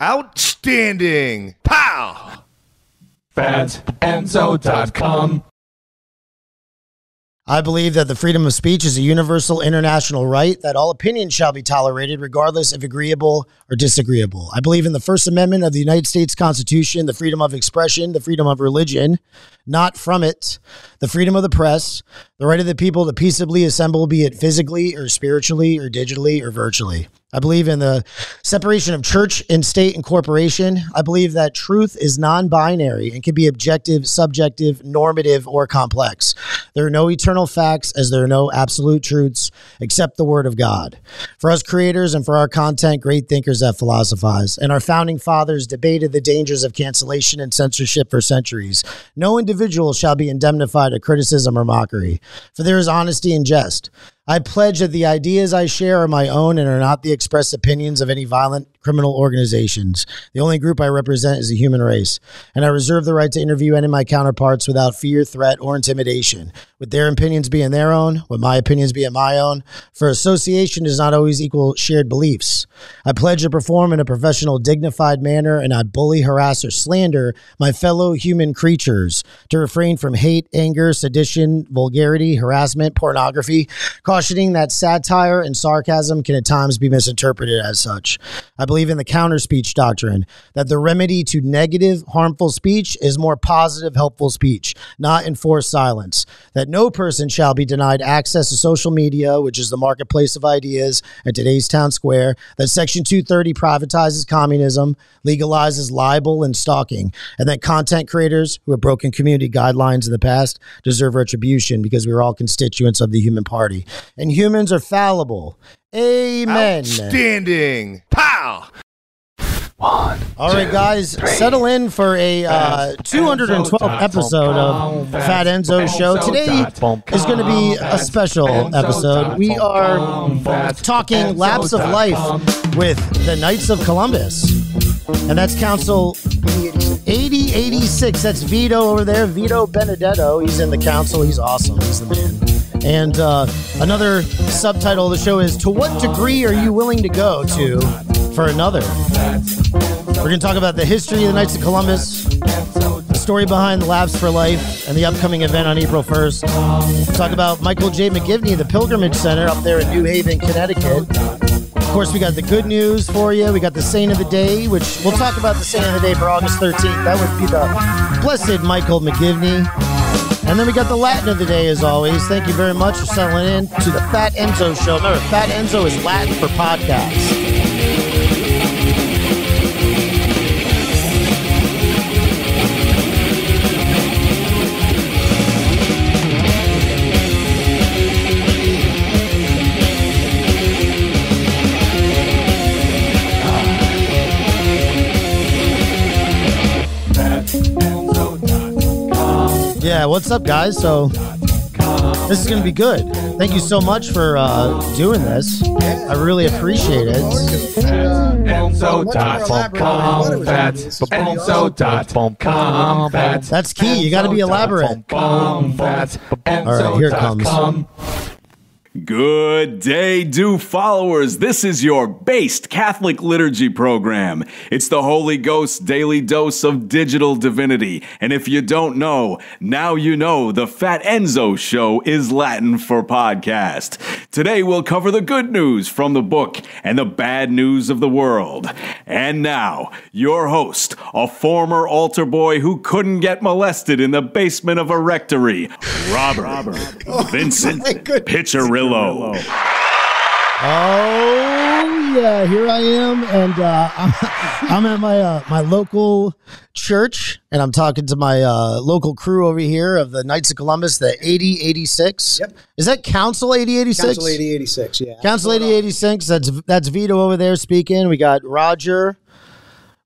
Outstanding. Pow! FatEnzo.com. I believe that the freedom of speech is a universal international right, that all opinions shall be tolerated, regardless if agreeable or disagreeable. I believe in the First Amendment of the United States Constitution, the freedom of expression, the freedom of religion, not from it, the freedom of the press, the right of the people to peaceably assemble, be it physically or spiritually or digitally or virtually. I believe in the separation of church and state and corporation. I believe that truth is non binary and can be objective, subjective, normative, or complex. There are no eternal facts, as there are no absolute truths except the Word of God. For us creators and for our content, great thinkers have philosophized, and our founding fathers debated the dangers of cancellation and censorship for centuries. No individual shall be indemnified of criticism or mockery, for there is honesty in jest. I pledge that the ideas I share are my own and are not the express opinions of any violent criminal organizations. The only group I represent is the human race, and I reserve the right to interview any of my counterparts without fear, threat, or intimidation, with their opinions being their own, with my opinions being my own. For association does not always equal shared beliefs. I pledge to perform in a professional, dignified manner and not bully, harass, or slander my fellow human creatures, to refrain from hate, anger, sedition, vulgarity, harassment, pornography, cautioning that satire and sarcasm can at times be misinterpreted as such. I believe in the counter speech doctrine that the remedy to negative, harmful speech is more positive, helpful speech, not enforced silence. That no person shall be denied access to social media, which is the marketplace of ideas at today's town square. That Section 230 privatizes communism, legalizes libel and stalking, and that content creators who have broken community guidelines in the past deserve retribution because we're all constituents of the human party. And humans are fallible. Amen. Outstanding. Pow! One, All right, guys, settle in for a uh, 212th episode of Fat Enzo Show. Today is going to be a special episode. We are talking laps of life with the Knights of Columbus, and that's Council 8086. That's Vito over there, Vito Benedetto. He's in the council. He's awesome. He's the man. And uh, another subtitle of the show is To What Degree Are You Willing to Go to for Another? We're going to talk about the history of the Knights of Columbus, the story behind the Laps for Life, and the upcoming event on April 1st. Talk about Michael J. McGivney, the Pilgrimage Center up there in New Haven, Connecticut. Of course, we got the good news for you. We got the Saint of the Day, which we'll talk about the Saint of the Day for August 13th. That would be the Blessed Michael McGivney. And then we got the Latin of the day, as always. Thank you very much for settling in to the Fat Enzo Show. Remember, Fat Enzo is Latin for podcast. What's up, guys? So this is going to be good. Thank you so much for uh, doing this. I really appreciate it. Enzo.com. Fats. Enzo.com. Fats. That's key. You got to be elaborate. All right, here it comes. Good day, do followers. This is your based Catholic liturgy program. It's the Holy Ghost daily dose of digital divinity. And if you don't know, now you know the Fat Enzo show is Latin for podcast. Today we'll cover the good news from the book and the bad news of the world. And now, your host, a former altar boy who couldn't get molested in the basement of a rectory, Robert, Vincent Piccirillo. Oh yeah, here I am, and uh, I'm, I'm at my uh, my local church, and I'm talking to my uh, local crew over here of the Knights of Columbus, the 8086. Yep. Is that Council 8086? Council 8086, yeah. Council 8086. That's that's Vito over there speaking. We got Roger.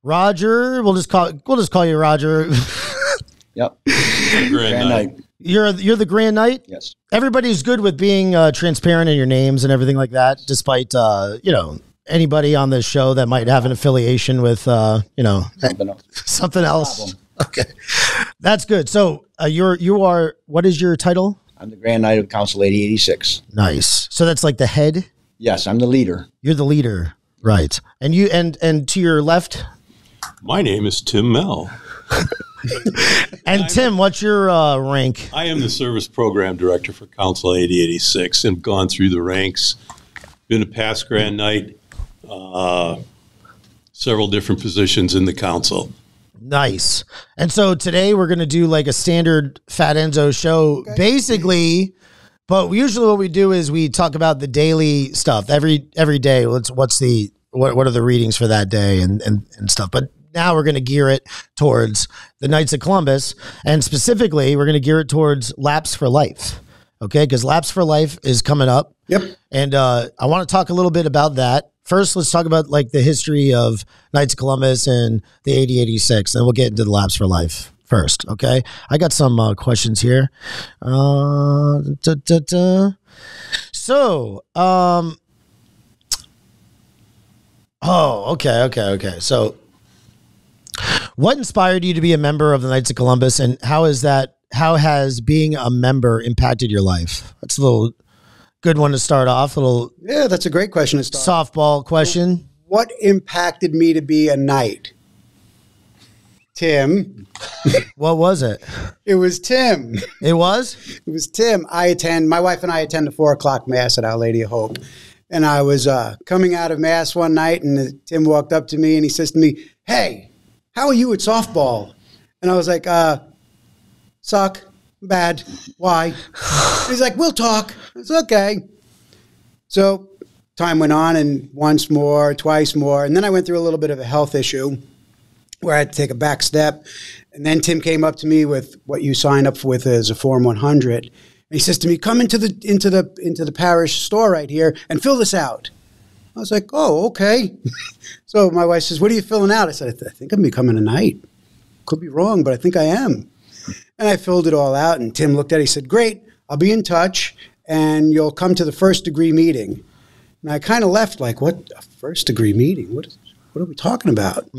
Roger, we'll just call we'll just call you Roger. Yep. Grand Knight. You're you're the Grand Knight. Yes. Everybody's good with being uh, transparent in your names and everything like that, despite uh, you know anybody on this show that might have an affiliation with uh, you know Something else. something else. Okay, that's good. So uh, you're you are what is your title? I'm the Grand Knight of Council 8086. Nice. So that's like the head. Yes, I'm the leader. You're the leader, right? And you and and to your left, My name is Tim Mell. And Tim, what's your uh, rank? I am the service program director for Council 8086 and gone through the ranks. Been a past Grand Knight, uh, several different positions in the council. Nice. And so today we're going to do like a standard Fat Enzo show, basically. But usually what we do is we talk about the daily stuff every every day. What's what's the what what are the readings for that day and and, and stuff. But now we're going to gear it towards the Knights of Columbus, and specifically we're going to gear it towards Laps for Life. Okay, because Laps for Life is coming up. Yep. And uh, I want to talk a little bit about that. First, let's talk about like the history of Knights of Columbus and the 8086. Then we'll get into the Laps for Life first. Okay. I got some uh, questions here. Uh, da, da, da. So, um, oh, okay, okay, okay. So, what inspired you to be a member of the Knights of Columbus, and how is that? How has being a member impacted your life? That's a little good one to start off. A little Yeah, that's a great question to start. softball question. What impacted me to be a knight? Tim. What was it? It was Tim. It was. It was Tim. I attend, my wife and I attend the four o'clock mass at Our Lady of Hope. And I was uh, coming out of mass one night, and Tim walked up to me and he says to me, Hey, how are you at softball? And I was like, uh, Suck, bad. Why? He's like, We'll talk. It's okay. So time went on, and once more, twice more. And then I went through a little bit of a health issue where I had to take a back step. And then Tim came up to me with what you signed up with as a Form 100. And he says to me, "Come into the into the into the parish store right here and fill this out." I was like, "Oh, okay." so my wife says, "What are you filling out?" I said, "I, th- I think I'm becoming a knight. Could be wrong, but I think I am." And I filled it all out. And Tim looked at it. He said, "Great, I'll be in touch, and you'll come to the first degree meeting." And I kind of left like, "What a first degree meeting? What is?" What are we talking about?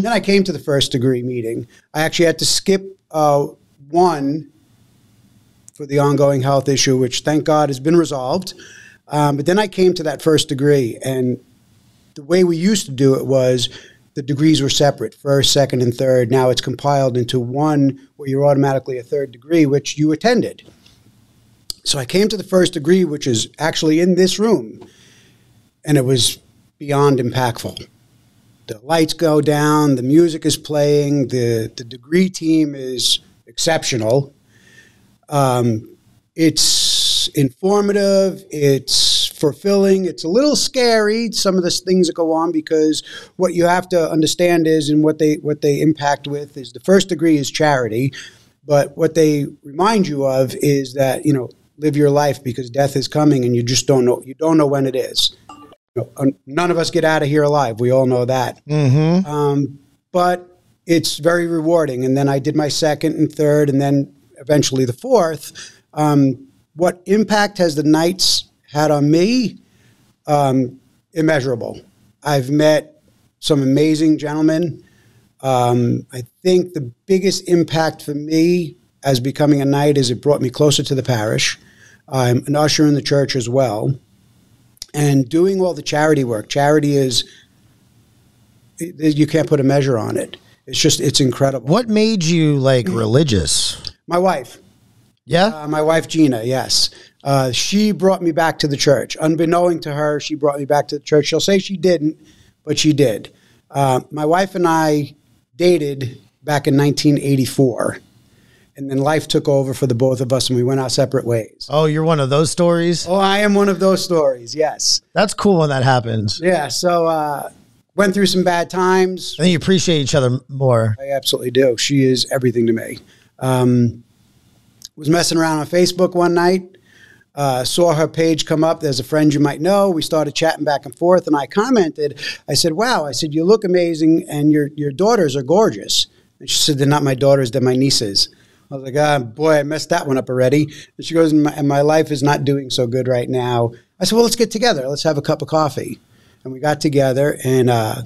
Then I came to the first degree meeting. I actually had to skip uh, one for the ongoing health issue, which thank God has been resolved. Um, but then I came to that first degree, and the way we used to do it was the degrees were separate first, second, and third. Now it's compiled into one where you're automatically a third degree, which you attended. So I came to the first degree, which is actually in this room, and it was beyond impactful the lights go down, the music is playing, the the degree team is exceptional. Um, it's informative, it's fulfilling, it's a little scary. Some of the things that go on because what you have to understand is, and what they what they impact with is the first degree is charity, but what they remind you of is that you know live your life because death is coming and you just don't know you don't know when it is. You know, none of us get out of here alive. We all know that. Um, but it's very rewarding. And then I did my second and third, and then eventually the fourth. Um, what impact has the Knights had on me? Um, immeasurable. I've met some amazing gentlemen. Um, I think the biggest impact for me as becoming a knight is it brought me closer to the parish. I'm an usher in the church as well. And doing all the charity work. Charity is, you can't put a measure on it. It's just, it's incredible. What made you like religious? My wife, Yeah. uh, my wife Gina, yes. Uh, she brought me back to the church. Unbeknown to her, she brought me back to the church. She'll say she didn't, but she did. Uh, my wife and I dated back in 1984. And then life took over for the both of us and we went our separate ways. oh, you're one of those stories. Oh, I am one of those stories, yes. That's cool when that happens. Yeah, so uh, went through some bad times. I think you appreciate each other more. I absolutely do. She is everything to me. Um, was messing around on Facebook one night. Uh, saw her page come up. There's a friend you might know. We started chatting back and forth, and I commented. I said, "Wow!" I said, "You look amazing, and your your daughters are gorgeous." And she said, "They're not my daughters; they're my nieces." I was like, "Ah, boy, I messed that one up already." And she goes, "My, my life is not doing so good right now." I said, "Well, let's get together. Let's have a cup of coffee." And we got together, and uh,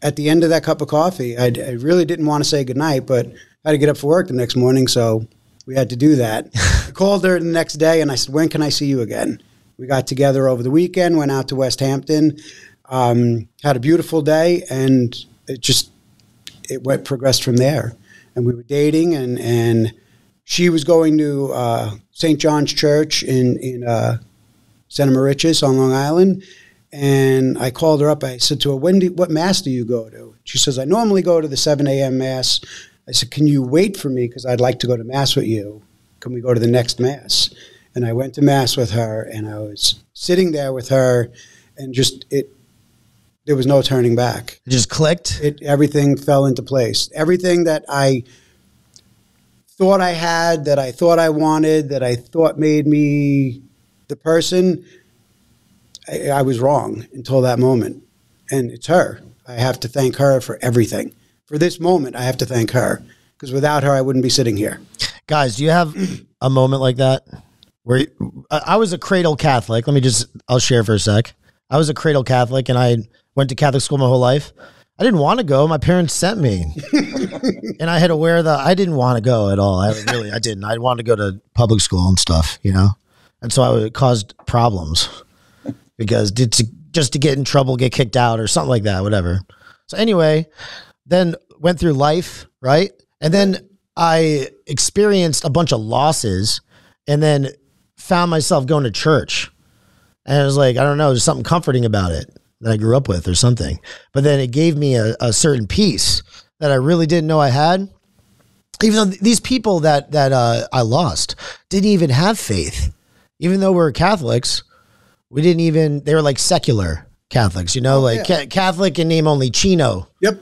at the end of that cup of coffee, I, I really didn't want to say goodnight, but I had to get up for work the next morning, so we had to do that. I called her the next day and I said, When can I see you again? We got together over the weekend, went out to Westhampton, um, had a beautiful day, and it just it went progressed from there. And we were dating, and and she was going to uh, St. John's Church in in uh, Center Moriches on Long Island. And I called her up. I said to her, "When do what mass do you go to?" She says, "I normally go to the 7 a.m. mass." I said, "Can you wait for me because I'd like to go to mass with you? Can we go to the next mass?" And I went to mass with her, and I was sitting there with her, and just it. There was no turning back. It just clicked. It everything fell into place. Everything that I thought I had, that I thought I wanted, that I thought made me the person, I, I was wrong until that moment. And it's her. I have to thank her for everything. For this moment, I have to thank her because without her, I wouldn't be sitting here. Guys, do you have a moment like that where you- I was a cradle Catholic? Let me just, I'll share for a sec. I was a cradle Catholic and I went to Catholic school my whole life. I didn't want to go. My parents sent me, and I had to wear the. I didn't want to go at all. I really, I didn't. I wanted to go to public school and stuff, you know, and so I would, it caused problems because did to, just to get in trouble, get kicked out or something like that, whatever. So anyway, then went through life, right? And then I experienced a bunch of losses and then found myself going to church. And I was like, I don't know, there's something comforting about it that I grew up with or something. But then it gave me a, a certain peace that I really didn't know I had. Even though these people that that uh, I lost didn't even have faith, even though we are Catholics, we didn't even. They were like secular Catholics, you know, like ca- Catholic in name only, Chino Yep.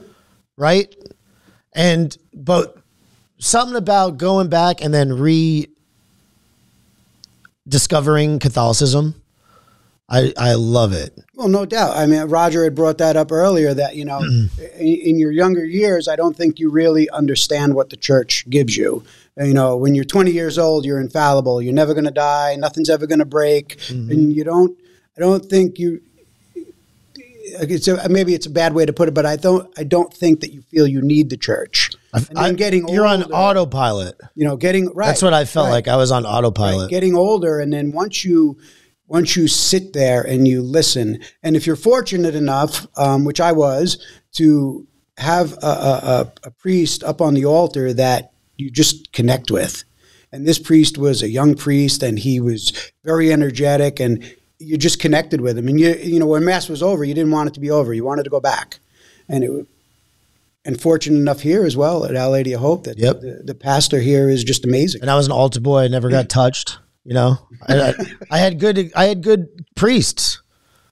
Right? And but something about going back and then re discovering Catholicism. I I love it. Well, no doubt. I mean, Roger had brought that up earlier that, you know, mm. in, in your younger years, I don't think you really understand what the church gives you. You know, when you're 20 years old, you're infallible. You're never going to die. Nothing's ever going to break. Mm-hmm. And you don't, I don't think you, it's a, maybe it's a bad way to put it, but I don't, I don't think that you feel you need the church. I'm getting you're on autopilot. you know, getting, right. That's what I felt right. like. I was on Right, autopilot. getting older and then once you once you sit there and you listen and if you're fortunate enough um, which i was to have a, a, a, a priest up on the altar that you just connect with and this priest was a young priest and he was very energetic and you just connected with him and you you know when mass was over you didn't want it to be over you wanted to go back and it and fortunate enough here as well at Our Lady of Hope that Yep. the, the pastor here is just amazing. and I was an altar boy. I never got touched. You know, I, I, I had good. I had good priests.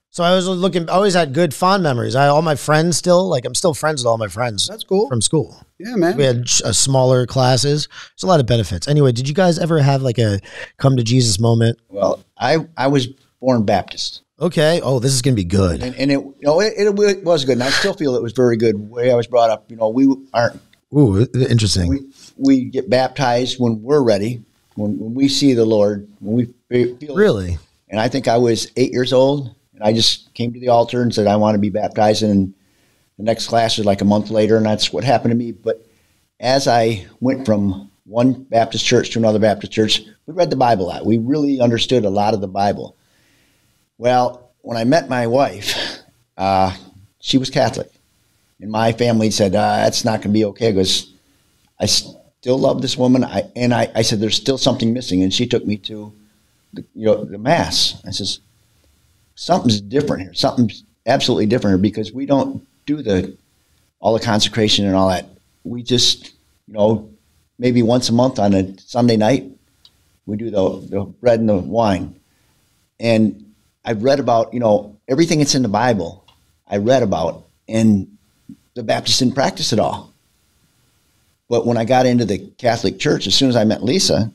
So I was looking. I always had good fond memories. I all my friends still like. I'm still friends with all my friends. That's cool. from school. Yeah, man. We had sh- uh, smaller classes. There's a lot of benefits. Anyway, did you guys ever have like a come to Jesus moment? Well, I, I was born Baptist. Okay. Oh, this is gonna be good. And, and it, you know, it, it was good. And I still feel it was very good. The way I was brought up, you know, we aren't, Ooh, interesting. we, we get baptized when we're ready, when, when we see the Lord, when we feel really? And I think I was eight years old, and I just came to the altar and said, I want to be baptized. And the next class was like a month later, and that's what happened to me. But as I went from one Baptist church to another Baptist church, we read the Bible a lot. We really understood a lot of the Bible. Well, when I met my wife, uh, she was Catholic. And my family said, uh, that's not going to be okay because I still love this woman. I, and I, I said, there's still something missing. And she took me to the, you know, the mass. I says, something's different here. Something's absolutely different here because we don't do the all the consecration and all that. We just, you know, maybe once a month on a Sunday night, we do the, the bread and the wine. And I've read about, you know, everything that's in the Bible, I read about, and the Baptists didn't practice it all. But when I got into the Catholic Church, as soon as I met Lisa,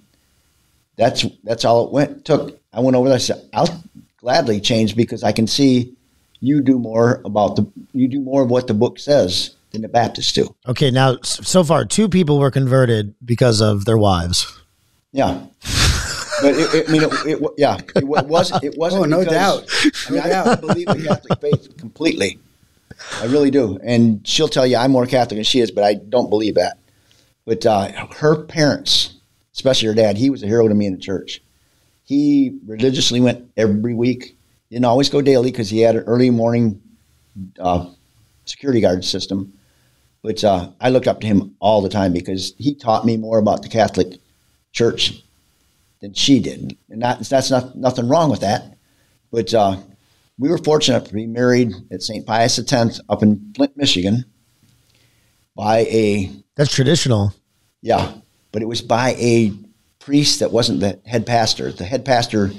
that's that's all it went took. I went over there. I said, "I'll gladly change because I can see you do more about the you do more of what the book says than the Baptists do." Okay. Now, so far, two people were converted because of their wives. Yeah, but it, it, I mean, it, it, yeah, it wa- was it wasn't. Oh, no because- doubt. I mean, I, I believe the Catholic faith completely. I really do, and she'll tell you I'm more Catholic than she is, but I don't believe that. But uh, her parents, especially her dad, he was a hero to me in the church. He religiously went every week. Didn't always go daily because he had an early morning uh, security guard system. But uh, I looked up to him all the time because he taught me more about the Catholic Church than she did, and not, that's not nothing wrong with that. But uh, we were fortunate to be married at St. Pius X up in Flint, Michigan, by a That's traditional. yeah, but it was by a priest that wasn't the head pastor. The head pastor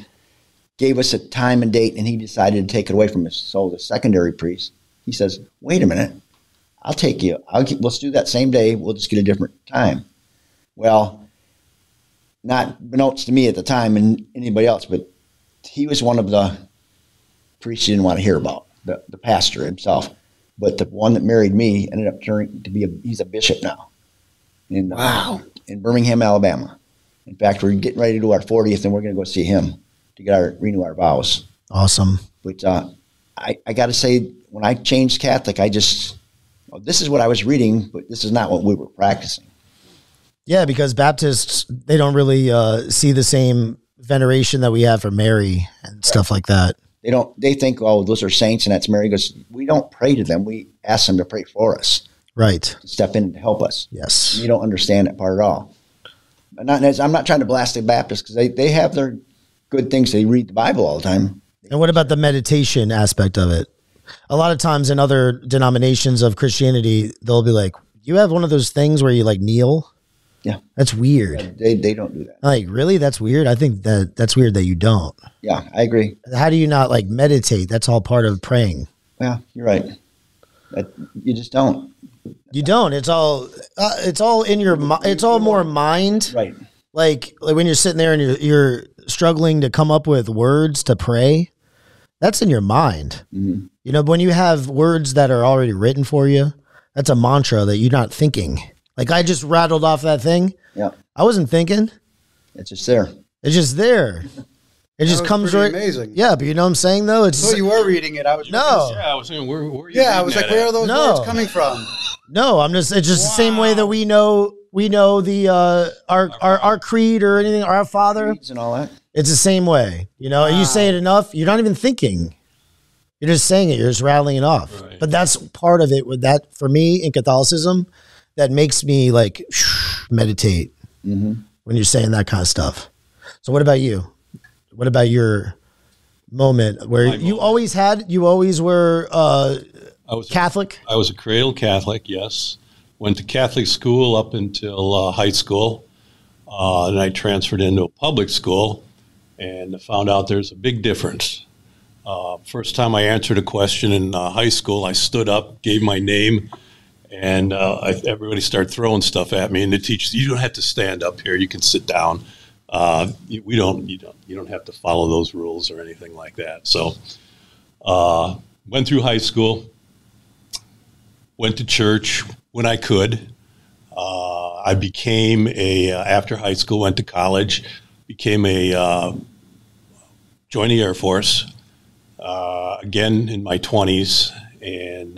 gave us a time and date, and he decided to take it away from us. So the secondary priest, he says, "Wait a minute, I'll take you. I'll get, let's do that same day. We'll just get a different time." Well, not unbeknownst to me at the time and anybody else, but he was one of the priests you didn't want to hear about, the, the pastor himself. But the one that married me ended up turning to be a he's a bishop now. In, Wow. in Birmingham, Alabama. In fact, we're getting ready to do our 40th, and we're going to go see him to get our renew our vows. Awesome. But uh, I, I got to say, when I changed Catholic, I just well, this is what I was reading, but this is not what we were practicing. Yeah, because Baptists they don't really uh, see the same veneration that we have for Mary and stuff like that. They don't. They think, oh, those are saints, and that's Mary. Goes, we don't pray to them. We ask them to pray for us, Right. step in to help us. Yes. You don't understand that part at all. I'm not, I'm not trying to blast the Baptists because they, they have their good things. They read the Bible all the time. And what about the meditation aspect of it? A lot of times in other denominations of Christianity, they'll be like, "You have one of those things where you like kneel." Yeah. That's weird. They, they don't do that. Like, really? That's weird. I think that that's weird that you don't. Yeah, I agree. How do you not like meditate? That's all part of praying. Yeah, you're right. That, you just don't. You don't. It's all. Uh, it's all in your. mi- It's all more mind. Right. Like like when you're sitting there and you're you're struggling to come up with words to pray. That's in your mind. Mm-hmm. You know, when you have words that are already written for you, that's a mantra that you're not thinking. Like I just rattled off that thing. Yeah, I wasn't thinking. it's just there. It's just there. It just comes right. amazing. Yeah, but you know what I'm saying though. It's So you were reading it. I was no, Yeah, I was saying, where, where are you Yeah, I was like, where at? are those No. words coming from? no. I'm just. It's just the same way that we know we know the uh our our our creed or anything. Our Father. Creeds and all that. It's the same way. You know, you say it enough, you're not even thinking. You're just saying it. You're just rattling it off. Right. But that's part of it. With that, for me in Catholicism, that makes me like meditate when you're saying that kind of stuff. So, what about you? What about your moment where My you moment. always had, you always were uh, I was Catholic? I was a cradle Catholic, yes. Went to Catholic school up until uh, high school. Uh, then I transferred into a public school and found out there's a big difference. Uh, first time I answered a question in uh, high school, I stood up, gave my name, and uh, I, everybody started throwing stuff at me. And the teacher, said, you don't have to stand up here; you can sit down. Uh, we don't, you don't, you don't have to follow those rules or anything like that. So, uh, went through high school went to church when I could. Uh, I became a uh, after high school, went to college, became a uh, joined the Air Force. Again in my twenties, and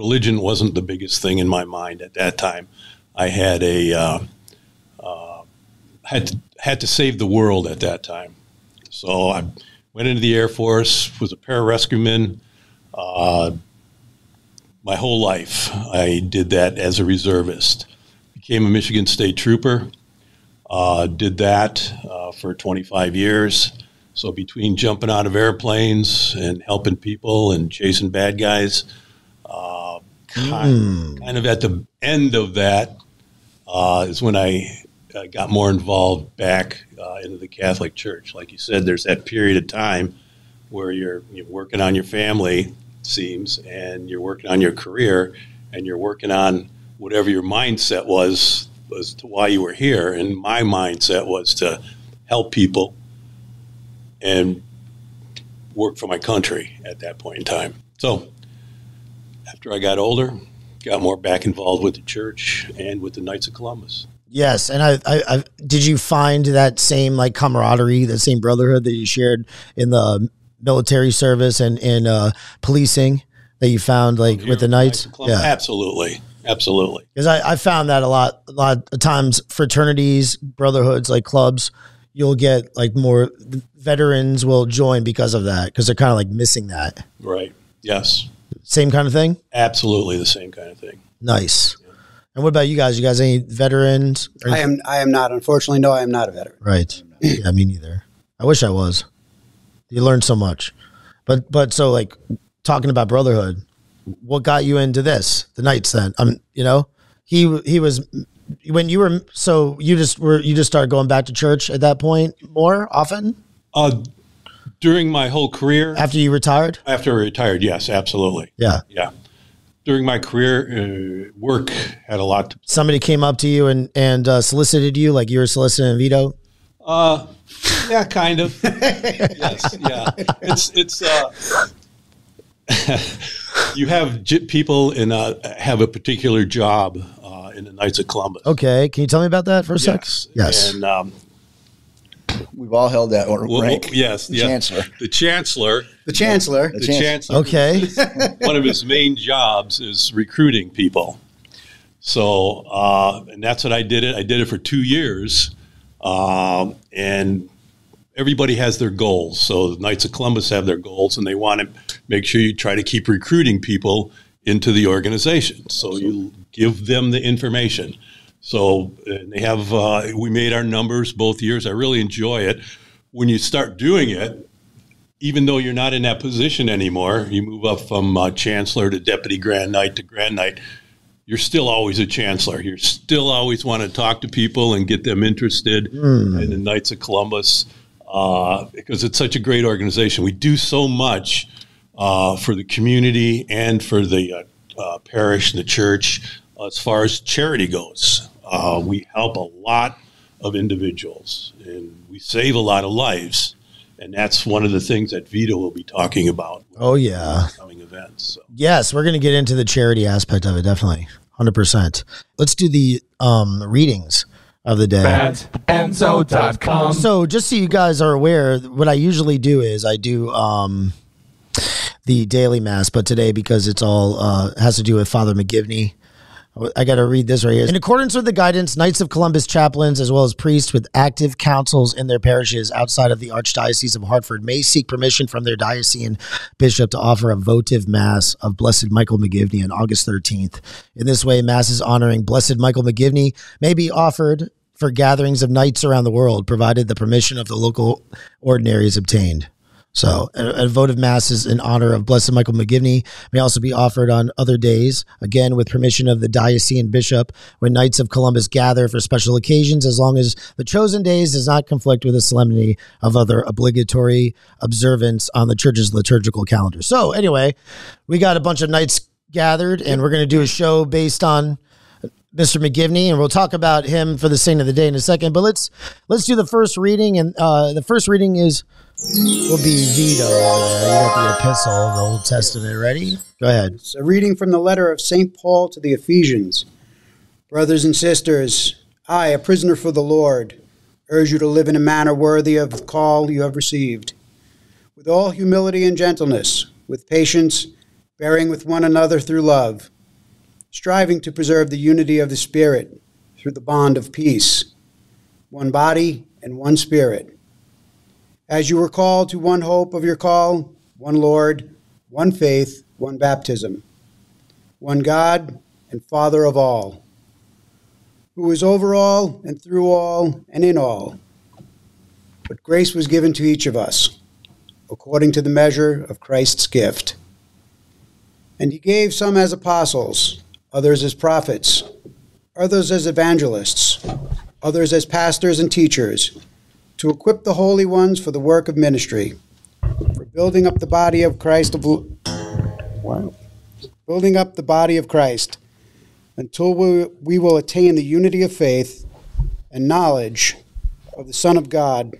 religion wasn't the biggest thing in my mind at that time. I had a uh, uh, had to, had to save the world at that time, so I went into the Air Force, was a pararescueman. Uh, my whole life. I did that as a reservist. Became a Michigan State Trooper. Uh, did that uh, for 25 years. So between jumping out of airplanes and helping people and chasing bad guys, uh, kind, kind of at the end of that uh, is when I uh, got more involved back uh, into the Catholic Church. Like you said, there's that period of time where you're, you're working on your family, seems, and you're working on your career, and you're working on whatever your mindset was as to why you were here. And my mindset was to help people and work for my country at that point in time. So after I got older, got more back involved with the church and with the Knights of Columbus. Yes, and I, I, I did you find that same like camaraderie, that same brotherhood that you shared in the military service and in uh, policing that you found like with the knights? of Columbus. Yeah, Absolutely. Absolutely. because I, I found that a lot, a lot of times fraternities, brotherhoods, like clubs, you'll get like more veterans will join because of that because they're kind of like missing that Right. Yes. Same kind of thing. Absolutely the same kind of thing. Nice. And what about you guys? You guys any veterans? Or- I am. I am not. Unfortunately, no. I am not a veteran. Right. Yeah, me neither. I wish I was. You learn so much. But but so like talking about brotherhood, what got you into this? The Knights then. Um, you know, he he was when you were so you just were you just started going back to church at that point more often Uh, during my whole career, after you retired? after I retired, yes, absolutely. Yeah. Yeah. During my career, uh, work had a lot to. Somebody came up to you and and uh, solicited you like you were soliciting Vito. Uh, yeah, kind of. yes, yeah. It's it's. Uh, you have people in a, have a particular job uh, in the Knights of Columbus. Okay, can you tell me about that for a sec? Yes. Yes. And um, We've all held that or well, rank. yes, The yeah. chancellor. The chancellor. The chancellor. The The chancellor. chancellor. Okay. one of his main jobs is recruiting people. So, uh, and that's what I did it. I did it for two years, um, and everybody has their goals. So the Knights of Columbus have their goals, and they want to make sure you try to keep recruiting people into the organization. So you give them the information. So and they have. Uh, we made our numbers both years. I really enjoy it. When you start doing it, even though you're not in that position anymore, you move up from uh, chancellor to deputy grand knight to grand knight. You're still always a chancellor. You still always want to talk to people and get them interested in the Knights of Columbus uh, because it's such a great organization. We do so much uh, for the community and for the uh, uh, parish and the church as far as charity goes. Uh, we help a lot of individuals and we save a lot of lives. And that's one of the things that Vito will be talking about. Oh yeah. Coming events. So. Yes, we're going to get into the charity aspect of it definitely. 100%. Let's do the um readings of the day. Enzo.com. So, just so you guys are aware, what I usually do is I do um, the daily mass, but today because it's all uh, has to do with Father McGivney, I got to read this right here. In accordance with the guidance, Knights of Columbus chaplains, as well as priests with active councils in their parishes outside of the Archdiocese of Hartford, may seek permission from their diocesan bishop to offer a votive mass of Blessed Michael McGivney on August 13th. In this way, masses honoring Blessed Michael McGivney may be offered for gatherings of knights around the world, provided the permission of the local ordinary is obtained. So, a, a votive mass is in honor of Blessed Michael McGivney may also be offered on other days, again with permission of the diocesan bishop, when Knights of Columbus gather for special occasions, as long as the chosen days does not conflict with the solemnity of other obligatory observance on the church's liturgical calendar. So, anyway, we got a bunch of knights gathered, and we're going to do a show based on Mr. McGivney, and we'll talk about him for the saint of the day in a second. But let's let's do the first reading, and uh, the first reading is will be there. Uh, you got the epistle, of the Old Testament. Ready? Go ahead. It's a reading from the letter of St. Paul to the Ephesians. Brothers and sisters, I, a prisoner for the Lord, urge you to live in a manner worthy of the call you have received, with all humility and gentleness, with patience, bearing with one another through love, striving to preserve the unity of the Spirit through the bond of peace, one body and one Spirit. As you were called to one hope of your call, one Lord, one faith, one baptism, one God and Father of all, who is over all and through all and in all. But grace was given to each of us, according to the measure of Christ's gift. And he gave some as apostles, others as prophets, others as evangelists, others as pastors and teachers, to equip the holy ones for the work of ministry, for building up the body of Christ of wow. building up the body of Christ until we, we will attain the unity of faith and knowledge of the Son of God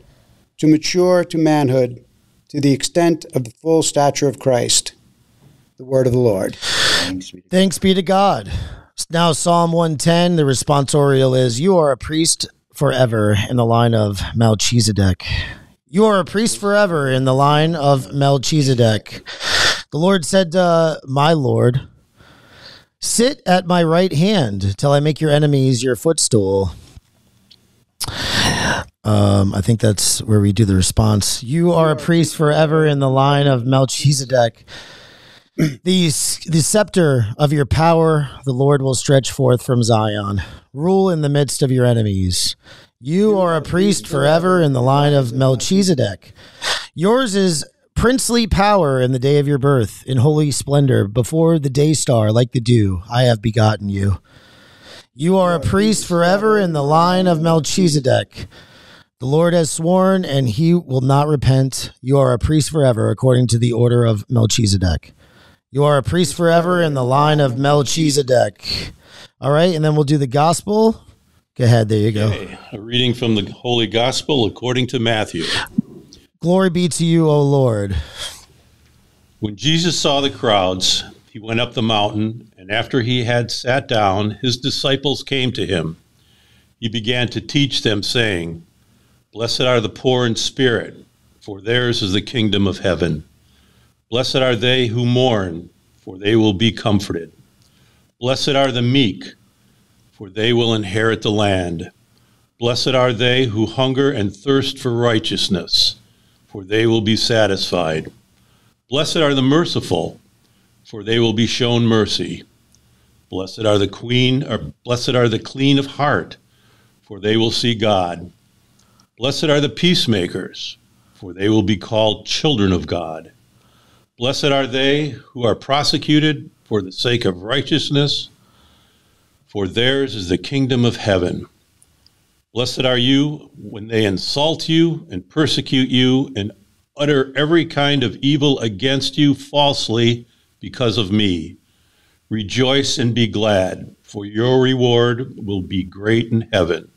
to mature to manhood to the extent of the full stature of Christ. The word of the Lord. Thanks be to God. Now, Psalm 110, the responsorial is You are a priest forever in the line of Melchizedek. You are a priest forever in the line of Melchizedek. The Lord said to my Lord, Sit at my right hand till I make your enemies your footstool. Um, I think that's where we do the response. You are a priest forever in the line of Melchizedek. the, the scepter of your power, the Lord will stretch forth from Zion. Rule in the midst of your enemies. You are a priest forever in the line of Melchizedek. Yours is princely power in the day of your birth, in holy splendor, before the day star, like the dew. I have begotten you. You are a priest forever in the line of Melchizedek. The Lord has sworn, and he will not repent. You are a priest forever, according to the order of Melchizedek. You are a priest forever in the line of Melchizedek. All right, and then we'll do the gospel. Go ahead. There you go. Okay, a reading from the Holy Gospel according to Matthew. Glory be to you, O Lord. When Jesus saw the crowds, he went up the mountain, and after he had sat down, his disciples came to him. He began to teach them, saying, Blessed are the poor in spirit, for theirs is the kingdom of heaven. Blessed are they who mourn, for they will be comforted. Blessed are the meek, for they will inherit the land. Blessed are they who hunger and thirst for righteousness, for they will be satisfied. Blessed are the merciful, for they will be shown mercy. Blessed are the queen, or blessed are the clean of heart, for they will see God. Blessed are the peacemakers, for they will be called children of God. Blessed are they who are prosecuted for the sake of righteousness, for theirs is the kingdom of heaven. Blessed are you when they insult you and persecute you and utter every kind of evil against you falsely because of me. Rejoice and be glad, for your reward will be great in heaven.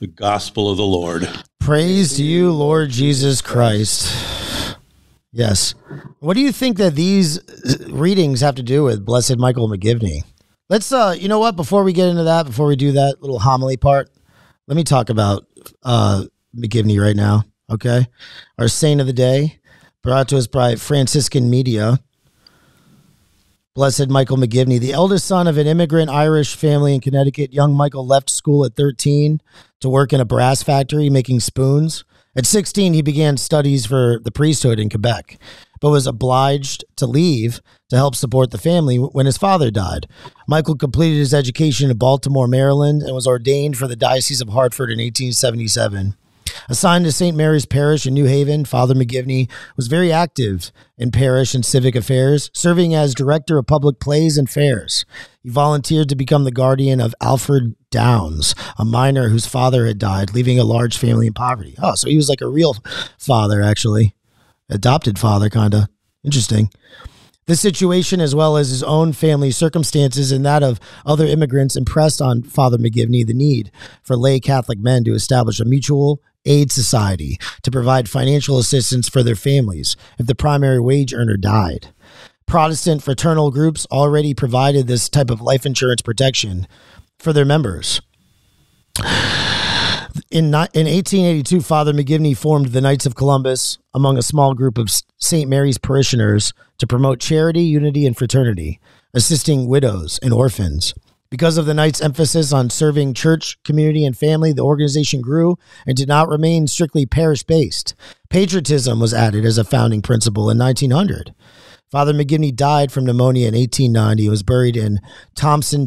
The gospel of the Lord. Praise to you, Lord Jesus Christ. Yes. What do you think that these readings have to do with Blessed Michael McGivney? Let's, uh, you know what? Before we get into that, before we do that little homily part, let me talk about uh, McGivney right now. Okay, our saint of the day, brought to us by Franciscan Media. Blessed Michael McGivney, the eldest son of an immigrant Irish family in Connecticut, young Michael left school at 13 to work in a brass factory making spoons. At 16, he began studies for the priesthood in Quebec, but was obliged to leave to help support the family when his father died. Michael completed his education in Baltimore, Maryland, and was ordained for the Diocese of Hartford in 1877. Assigned to St. Mary's Parish in New Haven, Father McGivney was very active in parish and civic affairs, serving as director of public plays and fairs. He volunteered to become the guardian of Alfred Downs, a miner whose father had died, leaving a large family in poverty. Oh, so he was like a real father, actually. Adopted father, kind of. Interesting. This situation, as well as his own family circumstances and that of other immigrants, impressed on Father McGivney the need for lay Catholic men to establish a mutual aid society to provide financial assistance for their families if the primary wage earner died. Protestant fraternal groups already provided this type of life insurance protection for their members. In, in 1882, Father McGivney formed the Knights of Columbus among a small group of St. Mary's parishioners to promote charity, unity, and fraternity, assisting widows and orphans. Because of the Knights' emphasis on serving church, community, and family, the organization grew and did not remain strictly parish based. Patriotism was added as a founding principle in 1900. Father McGivney died from pneumonia in 1890. He was buried in Thomaston,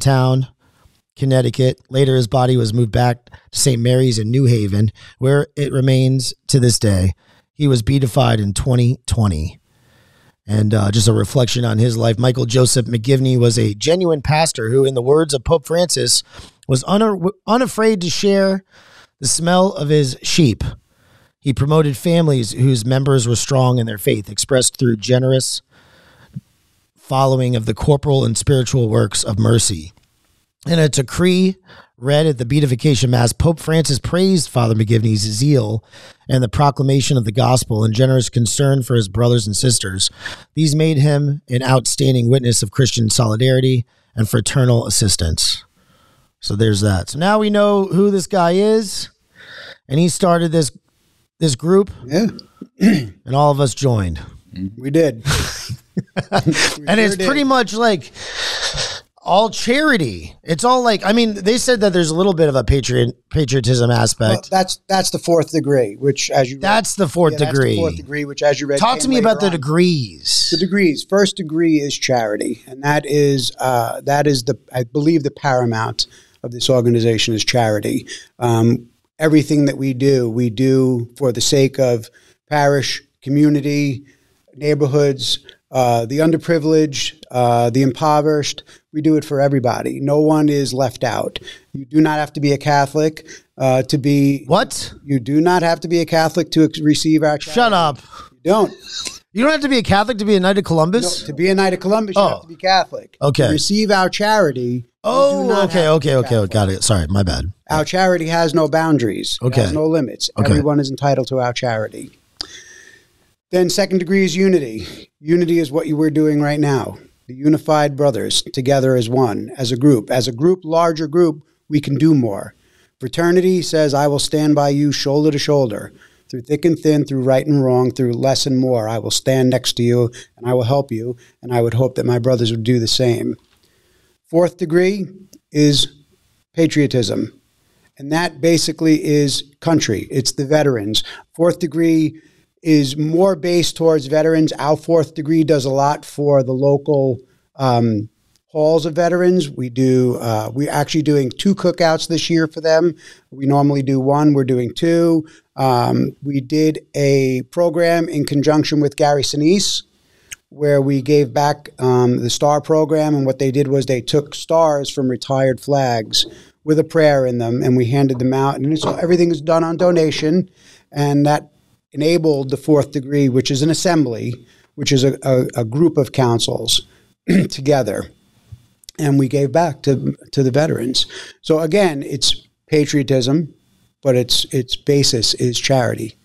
Connecticut. Later, his body was moved back to St. Mary's in New Haven, where it remains to this day. He was beatified in 2020. And uh, just a reflection on his life. Michael Joseph McGivney was a genuine pastor who, in the words of Pope Francis, was una- unafraid to share the smell of his sheep. He promoted families whose members were strong in their faith, expressed through generous following of the corporal and spiritual works of mercy. In a decree read at the beatification mass, Pope Francis praised Father McGivney's zeal and the proclamation of the gospel and generous concern for his brothers and sisters. These made him an outstanding witness of Christian solidarity and fraternal assistance. So there's that. So now we know who this guy is, and he started this this group, Yeah, and all of us joined. we did. and it's pretty much like all charity. It's all like I mean, they said that there's a little bit of a patriot patriotism Well, aspect. that's that's the fourth degree, which as you read- that's the fourth yeah, that's the degree. fourth degree, which as you read, Talk to me about the on. degrees. The degrees. First degree is charity, and that is uh, that is the I believe the paramount of this organization is charity. Um, everything that we do, we do for the sake of parish, community, neighborhoods, uh, the underprivileged, uh, the impoverished. We do it for everybody. No one is left out. You do not have to be a Catholic uh, to be. What? You do not have to be a Catholic to receive our. Charity. Shut up. You don't. You don't have to be a Catholic to be a Knight of Columbus. To be a Knight of Columbus, you Oh. have to be Catholic. Okay. To receive our charity. oh, okay, okay, okay, got it. Sorry, my bad. Our charity has no boundaries. It Okay. has no limits. Okay. Everyone is entitled to our charity. Then second degree is unity. Unity is what you were doing right now. The unified brothers together as one, as a group. As a group, larger group, we can do more. Fraternity says, I will stand by you shoulder to shoulder. Through thick and thin, through right and wrong, through less and more, I will stand next to you and I will help you. And I would hope that my brothers would do the same. Fourth degree is patriotism. And that basically is country. It's the veterans. Fourth degree is more based towards veterans. Our fourth degree does a lot for the local um, halls of veterans. We do. Uh, we're actually doing two cookouts this year for them. We normally do one. We're doing two. Um, we did a program in conjunction with Gary Sinise where we gave back um, the star program and what they did was they took stars from retired flags with a prayer in them and we handed them out and so everything is done on donation and that enabled the fourth degree which is an assembly which is a, a, a group of councils together and we gave back to to the veterans so again it's patriotism but its its basis is charity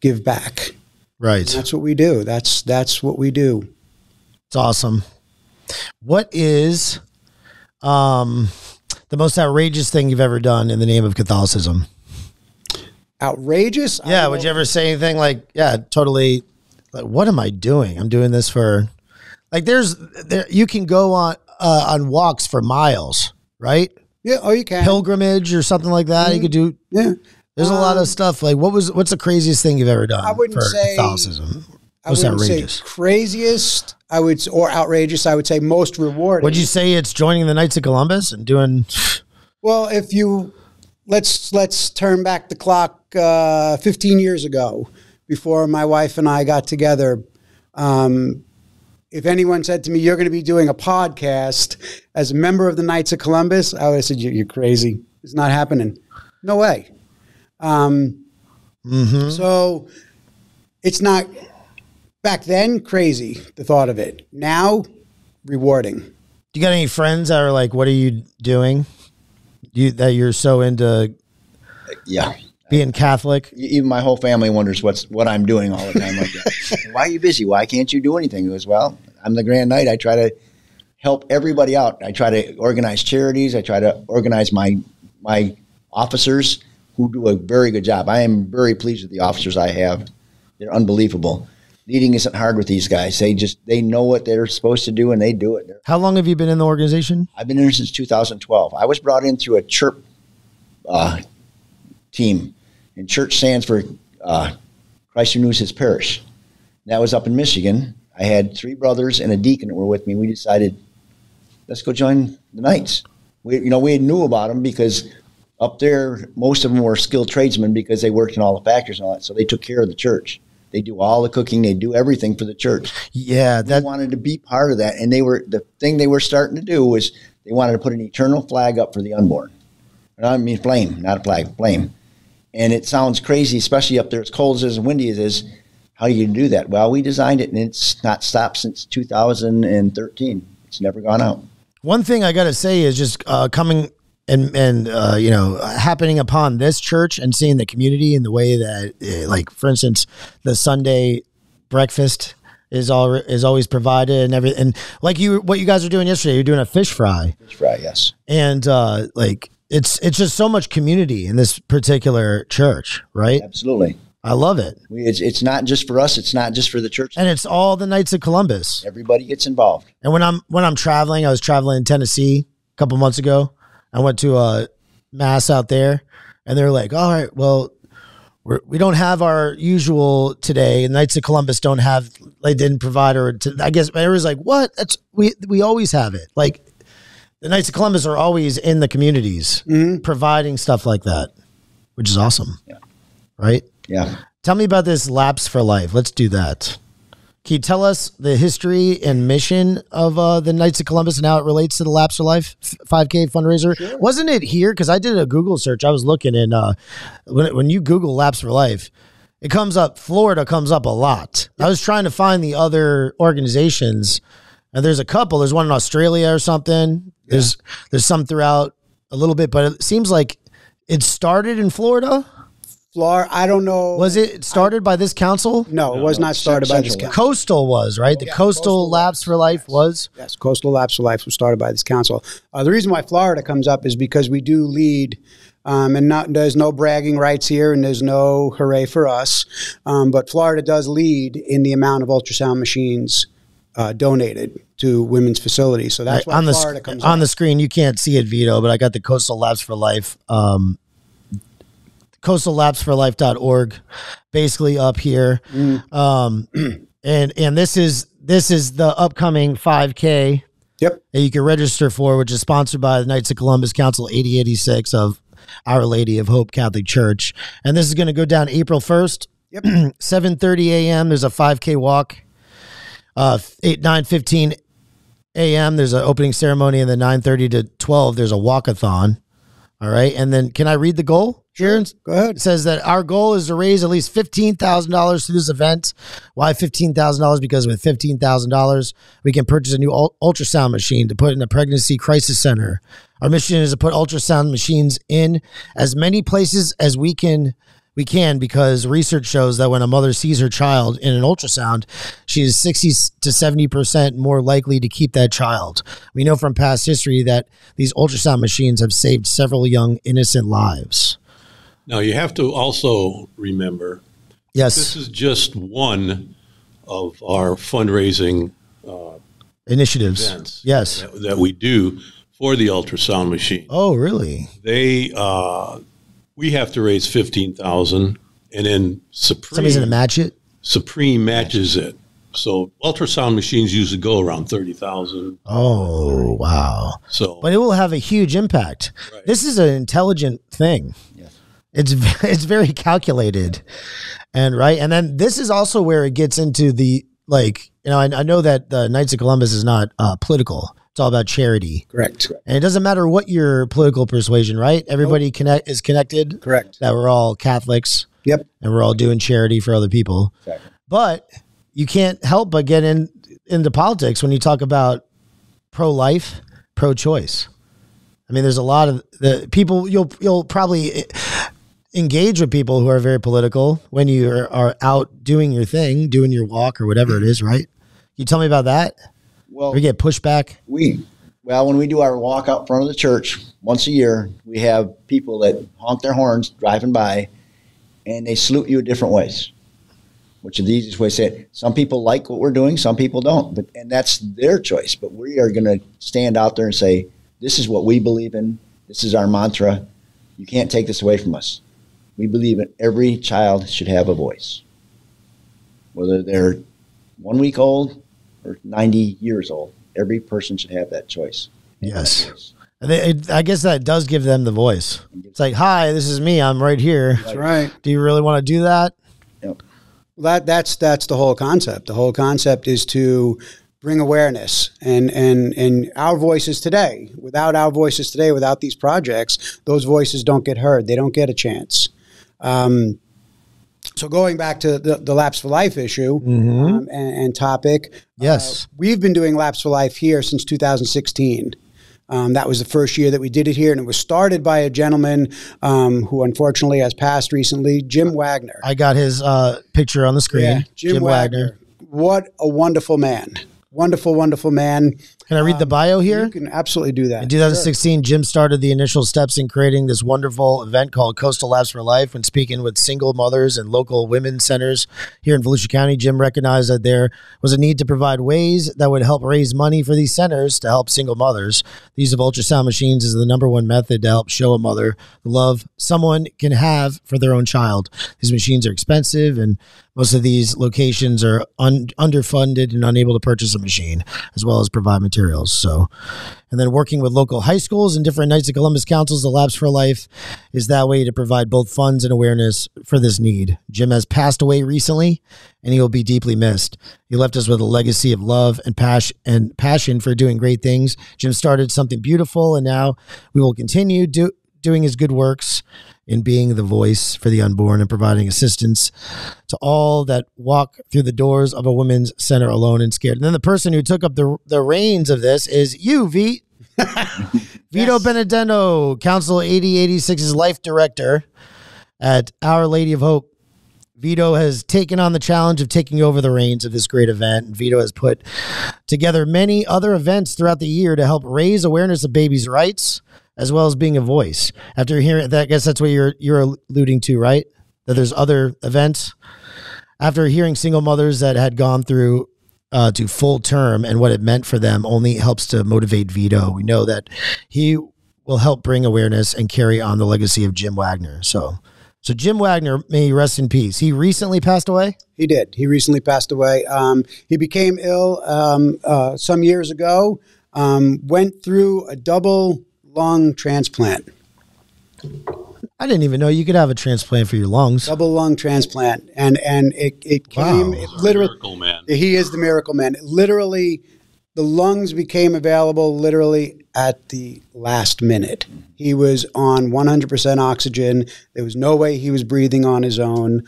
give back Right. that's what we do. That's that's what we do. It's awesome. What is um the most outrageous thing you've ever done in the name of Catholicism? Outrageous. Yeah, would know. you ever say anything like, yeah, totally like what am I doing? I'm doing this for like there's there you can go on uh, on walks for miles, right? Yeah. Oh, you can. Pilgrimage or something like that. You could do yeah. there's a lot of stuff like what was what's the craziest thing you've ever done I wouldn't for say- Catholicism? I wouldn't outrageous. say craziest. I would or outrageous. I would say most rewarding. Would you say it's joining the Knights of Columbus and doing Well, if you let's let's turn back the clock uh, 15 years ago, before my wife and I got together. Um, if anyone said to me, "You're going to be doing a podcast as a member of the Knights of Columbus," I would have said, "You- "You're crazy. It's not happening. No way." Um, So it's not back then crazy the thought of it. Now rewarding. you got any friends that are like, what are you doing? You that you're so into Yeah. Being Catholic? Even my whole family wonders what's what I'm doing all the time like that. Why are you busy? Why can't you do anything? He goes, Well, I'm the Grand Knight. I try to help everybody out. I try to organize charities. I try to organize my my officers who do a very good job. I am very pleased with the officers I have. They're unbelievable. Leading isn't hard with these guys. They just they know what they're supposed to do and they do it. How long have you been in the organization? I've been in since 2012. I was brought in through a chirp uh, team, and church stands for uh, Christ Renews His Parish. That was up in Michigan. I had three brothers and a deacon that were with me. We decided, let's go join the Knights. We, you know, we knew about them because up there, most of them were skilled tradesmen because they worked in all the factories and all that. So they took care of the church. They do all the cooking. They do everything for the church Yeah, they that wanted to be part of that, and they were the thing they were starting to do was they wanted to put an eternal flag up for the unborn. And I mean flame, not a flag, flame. And it sounds crazy, especially up there as cold as it is and windy as it is. How you do that? Well, we designed it, and it's not stopped since 2013. It's never gone out. one thing I got to say is just uh, coming and and uh, you know happening upon this church and seeing the community and the way that, uh, like for instance, the Sunday breakfast is all is always provided and everything. And like you, what you guys are doing yesterday, you're doing a fish fry. Fish fry, yes. and uh like it's it's just so much community in this particular church right Absolutely. I love it. We, it's, it's not just for us. It's not just for the church. And it's all the Knights of Columbus. Everybody gets involved. And when I'm when I'm traveling, I was traveling in Tennessee a couple months ago. I went to a mass out there, and they're like, "All right, well, we're, we don't have our usual today. Knights of Columbus don't have. They didn't provide or to, I guess everyone's like, what? That's we we always have it. Like the Knights of Columbus are always in the communities providing stuff like that, which is awesome. Yeah. Right. Yeah. Tell me about this Laps for Life. Let's do that. Can you tell us the history and mission of uh, the Knights of Columbus and how it relates to the Laps for Life 5K fundraiser? Wasn't it here? Because I did a Google search. I was looking, and uh, when, when you Google Laps for Life, it comes up, Florida comes up a lot. I was trying to find the other organizations, and there's a couple. There's one in Australia or something. There's there's some throughout a little bit, but it seems like it started in Florida. Florida, I don't know. Was it started by this council? No, it was not started by this Central. council. Coastal was right. The Yeah, coastal, Coastal Laps for Life was. Yes, Coastal Laps for Life was started by this council. Uh, the reason why Florida comes up is because we do lead, um, and not, there's no bragging rights here, and there's no hooray for us. Um, but Florida does lead in the amount of ultrasound machines uh, donated to women's facilities. So that's why on the Florida comes on up. the screen. You can't see it, Vito, but I got the Coastal Laps for Life. Um, coastallapsforlife.org basically up here Mm. um, and and this is this is the upcoming 5k Yep. that you can register for which is sponsored by the knights of columbus council 8086 of our lady of hope catholic church and this is going to go down april 1st Yep. 7.30 a.m there's a 5k walk uh 8 9 15 a.m there's an opening ceremony and then 9.30 to 12 there's a walkathon all right and then can i read the goal here Go ahead. it says that our goal is to raise at least $15,000 through this event. Why $15,000? Because with $15,000, we can purchase a new ultrasound machine to put in a pregnancy crisis center. Our mission is to put ultrasound machines in as many places as we can we can because research shows that when a mother sees her child in an ultrasound, she is 60 to 70% more likely to keep that child. We know from past history that these ultrasound machines have saved several young innocent lives. Now, you have to also remember Yes. this is just one of our fundraising uh, initiatives. Yes. that, that we do for the ultrasound machine. Oh, really? They, uh, we have to raise 15000 and then Supreme Somebody's Supreme, gonna match it. Supreme matches it. So ultrasound machines usually go around 30000 Oh, wow! So But it will have a huge impact. This is an intelligent thing. Yes. It's it's very calculated, and right. And then this is also where it gets into the like you know I, I know that the Knights of Columbus is not uh, political. It's all about charity, Correct. and it doesn't matter what your political persuasion. Right? Everybody connect is connected. Correct. That we're all Catholics. Yep. and we're all doing charity for other people. Exactly. But you can't help but get in into politics when you talk about pro life, pro choice. I mean, there's a lot of the people you'll you'll probably engage with people who are very political when you are, are out doing your thing, doing your walk or whatever it is, right? Can you tell me about that. Well, We get pushback. we well when we do our walk out front of the church once a year we have people that honk their horns driving by and they salute you different ways which is the easiest way to say it. Some people like what we're doing some people don't but and that's their choice but we are going to stand out there and say this is what we believe in. This is our mantra. You can't take this away from us. We believe that every child should have a voice whether they're one week old or 90 years old every person should have that choice Yes. And they- it- I guess that does give them the voice. It's like, hi, this is me. I'm right here. That's right. Do you really want to do that? Yep. That that's that's the whole concept. The whole concept is to bring awareness and and and our voices today. Without our voices today, without these projects, those voices don't get heard. They don't get a chance. Um, so going back to the, the Laps for Life issue um, and, and topic, Yes. uh, we've been doing Laps for Life here since 2016. Um, that was the first year that we did it here, and it was started by a gentleman um, who unfortunately has passed recently, Jim Wagner. I got his uh, picture on the screen. Yeah, Jim, Wagner. What a wonderful man. Wonderful, wonderful man. Can I read the um, bio here? You can absolutely do that. In 2016, Jim started the initial steps in creating this wonderful event called Coastal Laps for Life. When speaking with single mothers and local women's centers here in Volusia County, Jim recognized that there was a need to provide ways that would help raise money for these centers to help single mothers. The use of ultrasound machines is the number one method to help show a mother the love someone can have for their own child. These machines are expensive, and most of these locations are un- underfunded and unable to purchase a machine, as well as provide materials. So, and then working with local high schools and different Knights of Columbus councils, the Laps for Life is that way to provide both funds and awareness for this need. Jim has passed away recently, and he will be deeply missed. He left us with a legacy of love and passion and passion for doing great things. Jim started something beautiful, and now we will continue do, doing his good works in being the voice for the unborn and providing assistance to all that walk through the doors of a women's center alone and scared. And then the person who took up the the reins of this is you, V. Vito Benedetto, Council 8086's life director at Our Lady of Hope. Vito has taken on the challenge of taking over the reins of this great event. Vito has put together many other events throughout the year to help raise awareness of babies' rights, as well as being a voice. After hearing that, I guess that's what you're you're alluding to, right? That there's other events. After hearing single mothers that had gone through uh, to full term and what it meant for them, only helps to motivate Vito. We know that he will help bring awareness and carry on the legacy of Jim Wagner. So, so Jim Wagner, may he rest in peace. He recently passed away. He did. He recently passed away. Um, he became ill um, uh, some years ago. Um, went through a double lung transplant. I didn't even know you could have a transplant for your lungs. Double lung transplant, and and it it came Wow. it literally. Miracle man. He is the miracle man. Literally, the lungs became available literally at the last minute. He was on 100% oxygen. There was no way he was breathing on his own.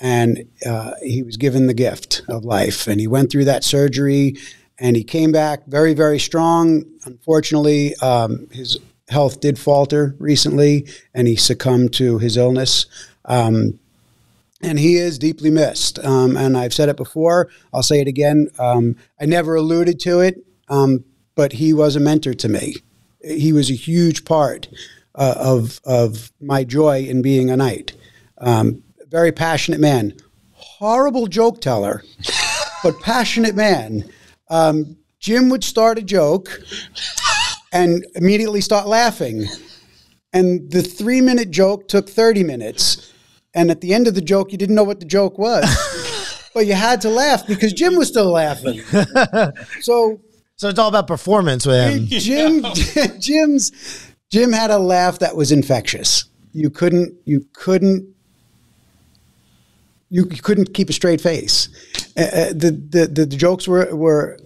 And uh, he was given the gift of life. And he went through that surgery and he came back very, very strong. Unfortunately, um, his health did falter recently and he succumbed to his illness. Um, and he is deeply missed. Um, and I've said it before. I'll say it again. Um, I never alluded to it, um, but he was a mentor to me. He was a huge part uh, of of my joy in being a knight. Um, very passionate man, horrible joke teller, but passionate man. Um, Jim would start a joke and immediately start laughing. And the three minute joke took 30 minutes. And at the end of the joke, you didn't know what the joke was. but you had to laugh because Jim was still laughing. so So it's all about performance with him. Jim Jim's Jim had a laugh that was infectious. You couldn't you couldn't you, you couldn't keep a straight face. Uh, uh, the, the the the jokes were were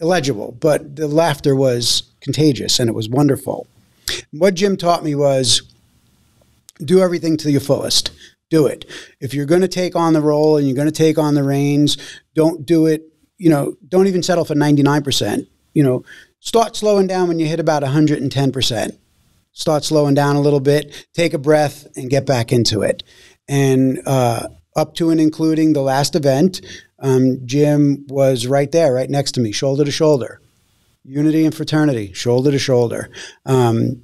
illegible, but the laughter was contagious and it was wonderful. What Jim taught me was do everything to your fullest. Do it. If you're going to take on the role and you're going to take on the reins, don't do it. You know, don't even settle for 99%. You know, start slowing down when you hit about 110%. Start slowing down a little bit, take a breath, and get back into it. And uh, up to and including the last event, um, Jim was right there, right next to me, shoulder to shoulder. Unity and fraternity, shoulder to shoulder. Um,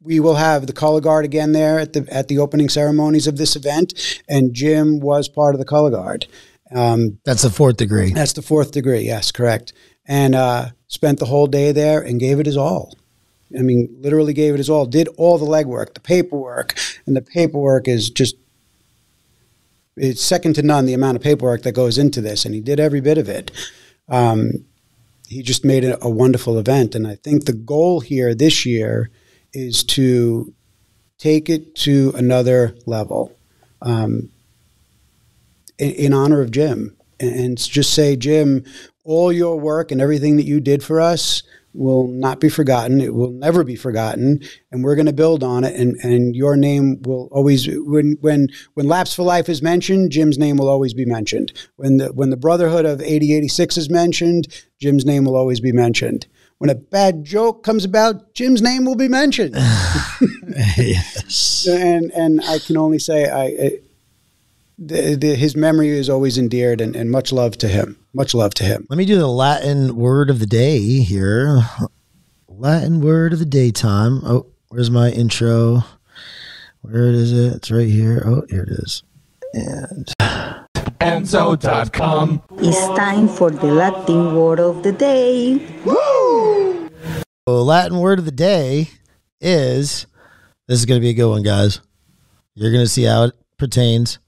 we will have the color guard again there at the at the opening ceremonies of this event, and Jim was part of the color guard. Um, That's the fourth degree. that's the fourth degree, yes, correct. And uh, spent the whole day there and gave it his all. I mean, literally gave it his all. Did all the legwork, the paperwork, and the paperwork is just it's second to none the amount of paperwork that goes into this, and he did every bit of it. Um, he just made it a wonderful event, and I think the goal here this year is to take it to another level um, in, in honor of Jim, and, and just say, Jim, all your work and everything that you did for us will not be forgotten. It will never be forgotten, and we're going to build on it. And, and your name will always when when when Laps for Life is mentioned, Jim's name will always be mentioned. When the when the Brotherhood of 8086 is mentioned, Jim's name will always be mentioned. When a bad joke comes about, Jim's name will be mentioned. yes. and and I can only say I. I the, the, his memory is always endeared, and, and much love to him. Much love to him. Let me do the Latin word of the day here. Latin word of the daytime. Oh, where's my intro? Where is it? It's right here. Oh, here it is. And Enzo.com. It's time for the Latin word of the day. Woo! the Latin word of the day is this is going to be a good one, guys. You're going to see how it pertains.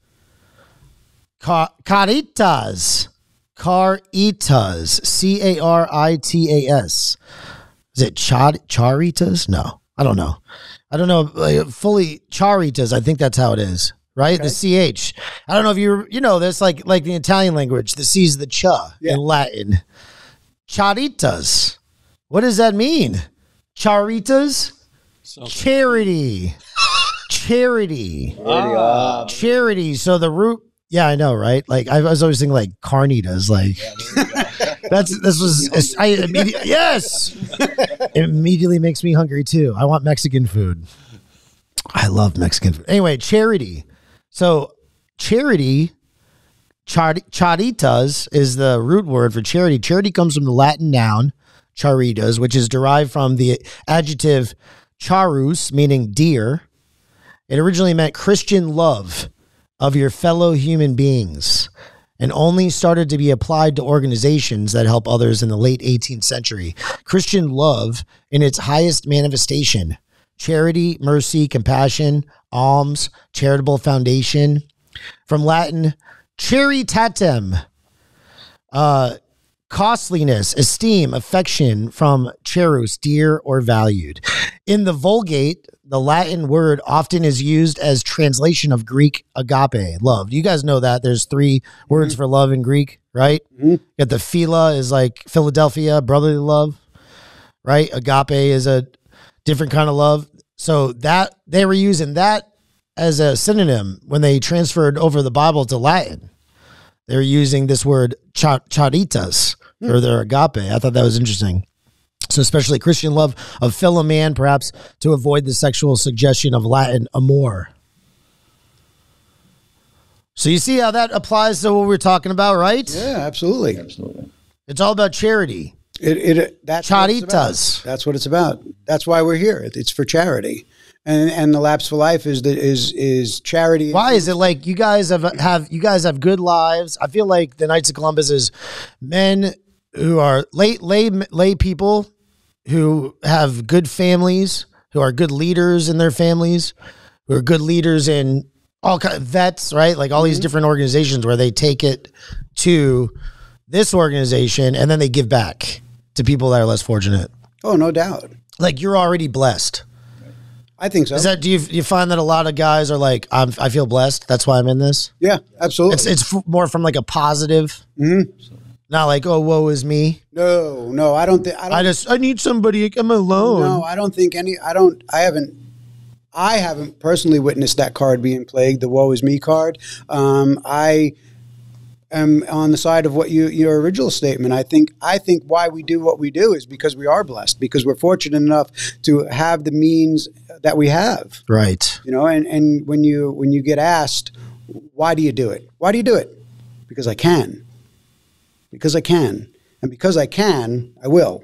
Ca- Caritas. Caritas. C A R I T A S. Is it char- charitas? No, I don't know. I don't know. Like, fully charitas. I think that's how it is. Right, the ch. I don't know if you you know this like like the Italian language. The c is the cha in Latin. Charitas. What does that mean? Charitas? Charity. Charity. Uh. Charity. So the root. Yeah, I know, right? Like I was always thinking like carnitas. Like that's this was. I immediately yes. It immediately makes me hungry too. I want Mexican food. I love Mexican food. Anyway, charity. So charity Char- charitas is the root word for charity. Charity comes from the Latin noun charitas, which is derived from the adjective charus, meaning dear. It originally meant Christian love of your fellow human beings and only started to be applied to organizations that help others in the late 18th century. Christian love in its highest manifestation charity, mercy, compassion, alms, charitable foundation. From Latin, charitatem, uh, costliness, esteem, affection from charus, dear or valued. In the Vulgate, the Latin word often is used as translation of Greek agape, love. You guys know that there's three words mm-hmm. for love in Greek, right? Mm-hmm. Got the phila is like Philadelphia, brotherly love, right? Agape is a different kind of love. So that they were using that as a synonym when they transferred over the Bible to Latin. They're using this word cha- charitas hmm. or their agape. I thought that was interesting. So, especially Christian love of fellow man, perhaps to avoid the sexual suggestion of Latin amor. So, you see how that applies to what we're talking about, right? Yeah, absolutely. Absolutely. It's all about charity. It, it that's what it's about. Charitas. That's what it's about. That's why we're here. It's for charity, and and the Laps for Life is the, is is charity. Why is it like you guys have have you guys have good lives? I feel like the Knights of Columbus is men who are lay lay lay people who have good families, who are good leaders in their families, who are good leaders in all kind of vets, right? Like all these mm-hmm. different organizations where they take it to this organization and then they give back to people that are less fortunate. Oh, no doubt. Like you're already blessed. I think so. Is that do you you find that a lot of guys are like I'm I feel blessed. That's why I'm in this. yeah, absolutely. It's it's f- more from like a positive, mm-hmm. Not like oh woe is me. no, no. I don't think. I. I just I need somebody. I'm alone. no, I don't think any. I don't. I haven't. I haven't personally witnessed that card being played, the "woe is me" card. Um, I am on the side of what you your original statement. I think. I think why we do what we do is because we are blessed, because we're fortunate enough to have the means that we have. Right. you know and and when you when you get asked why do you do it why do you do it because i can because i can and because i can i will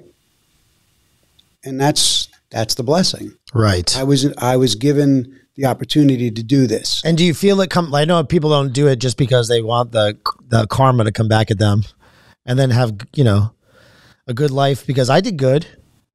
and that's that's the blessing Right. i was i was given the opportunity to do this And do you feel it come? I know people don't do it just because they want the the karma to come back at them, and then have you know a good life. Because I did good,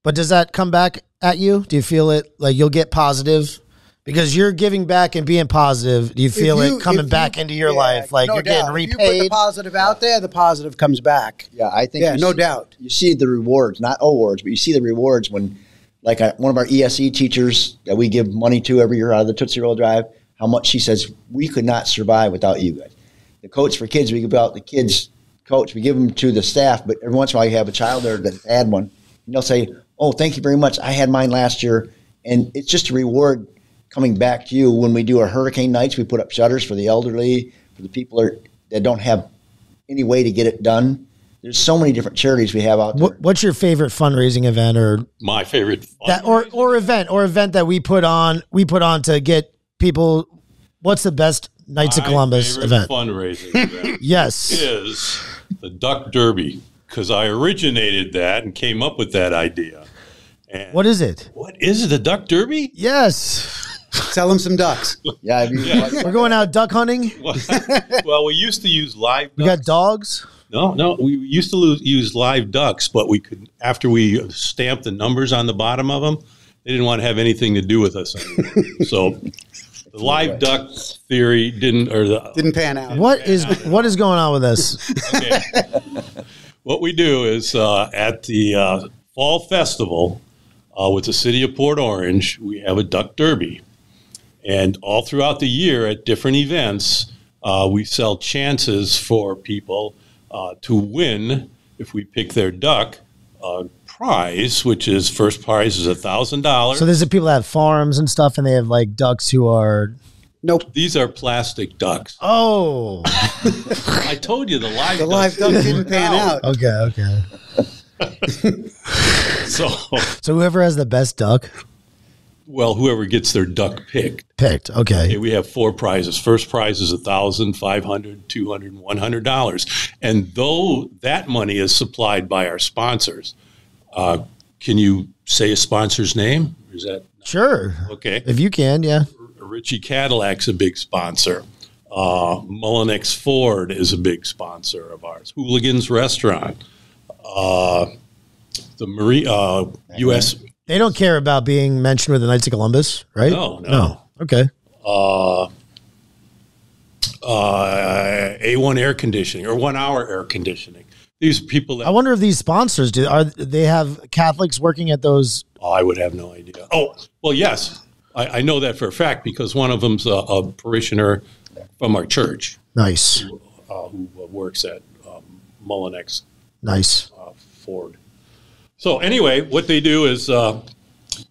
but does that come back at you? Do you feel it like you'll get positive? Because you're giving back and being positive, do you feel you- it coming you- back into your yeah, life? Like no you're getting doubt. If you put the repaid? positive out there the positive comes back Yeah, I think. Yeah, no see- doubt. You see the rewards, not awards, but you see the rewards when, like, I, one of our ESE teachers that we give money to every year out of the Tootsie Roll Drive, how much she says we could not survive without you guys. The coach for kids, we give out the kids coach, we give them to the staff, but every once in a while you have a child there that had one, and they'll say, "Oh, thank you very much. I had mine last year," and it's just a reward coming back to you when we do our hurricane nights. We put up shutters for the elderly, for the people that, that don't have any way to get it done. There's so many different charities we have out there. What, what's your favorite fundraising event or My favorite. that or or event or event that we put on we put on to get people what's the best Knights of Columbus favorite event. fundraising event Yes. is the Duck Derby because I originated that and came up with that idea. And What is it? what is the Duck Derby? Yes. Sell them some ducks. Yeah, I mean, We're going out duck hunting. well, we used to use live. We ducks. got dogs. No, no, we used to lose, use live ducks, but we could after we stamped the numbers on the bottom of them, they didn't want to have anything to do with us anymore. so the live duck theory didn't, or the Didn't pan out. What is what is going on with this? okay. what we do is uh, at the uh, fall festival uh, with the city of Port Orange, we have a duck derby, and all throughout the year at different events, uh, we sell chances for people uh, to win if we pick their duck. Uh, prize, which is first prize is a thousand dollars. So these are people that have farms and stuff, and they have like ducks who are. Nope. These are plastic ducks. Oh, I told you the live The ducks live duck didn't didn't pan out. okay, okay. So, So whoever has the best duck well, whoever gets their duck picked. picked. Okay, Okay. we have four prizes. First prize is a thousand, five hundred, two hundred, and one hundred dollars. And though that money is supplied by our sponsors, uh, can you say a sponsor's name? Is that Sure. okay? If you can, yeah. Richie Cadillac's a big sponsor. Uh, Mullinax Ford is a big sponsor of ours. Hooligans Restaurant, uh, the Marie, uh, U.S. They don't care about being mentioned with the Knights of Columbus, right? No, no. Okay. uh, uh, A1 air conditioning or one hour air conditioning. These people that I wonder if these sponsors do are they have Catholics working at those? oh, I would have no idea. Oh, well, yes, I, I know that for a fact because one of them's a, a parishioner from our church Nice, uh, who works at um, Mullinax nice. uh, Ford. So anyway, what they do is uh,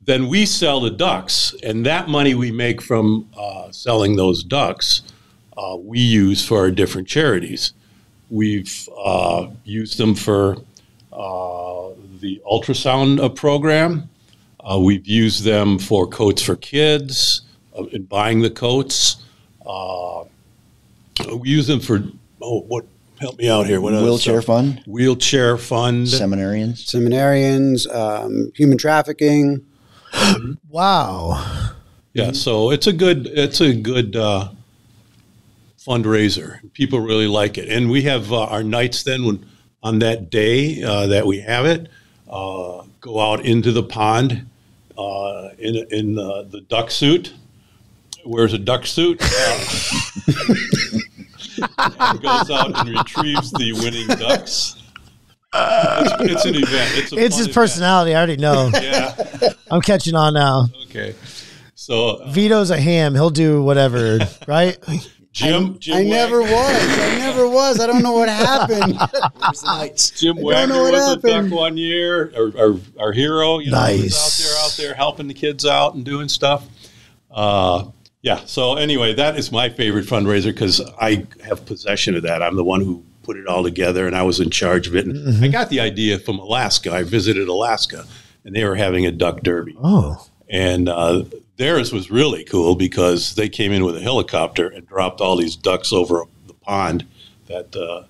then we sell the ducks, and that money we make from uh, selling those ducks, uh, we use for our different charities. We've uh, used them for uh, the ultrasound uh, program. We've used them for coats for kids, in buying the coats. We use them for oh, what? Help me out here. What wheelchair stuff? fund, Wheelchair fund. seminarians. Seminarians, um, human trafficking. Wow. Yeah, so it's a good it's a good uh, fundraiser. People really like it, and we have uh, our nights then when on that day uh, that we have it, uh, go out into the pond uh, in in uh, the duck suit. Wears a duck suit. And goes out and retrieves the winning ducks. It's, it's an event. It's, a It's his event. personality. I already know. Yeah. I'm catching on now. Okay. So uh, Vito's a ham. He'll do whatever, right? Jim, Jim I never was. I never was. I don't know what happened. Jim don't Wagner know what was a happened. duck one year, our, our, our hero. You know, he was Nice. out there, out there helping the kids out and doing stuff. Uh, yeah. So anyway, that is my favorite fundraiser because I have possession of that. I'm the one who put it all together, and I was in charge of it. And Mm-hmm. I got the idea from Alaska. I visited Alaska, and they were having a duck derby. Oh, And uh, theirs was really cool because they came in with a helicopter and dropped all these ducks over the pond that uh,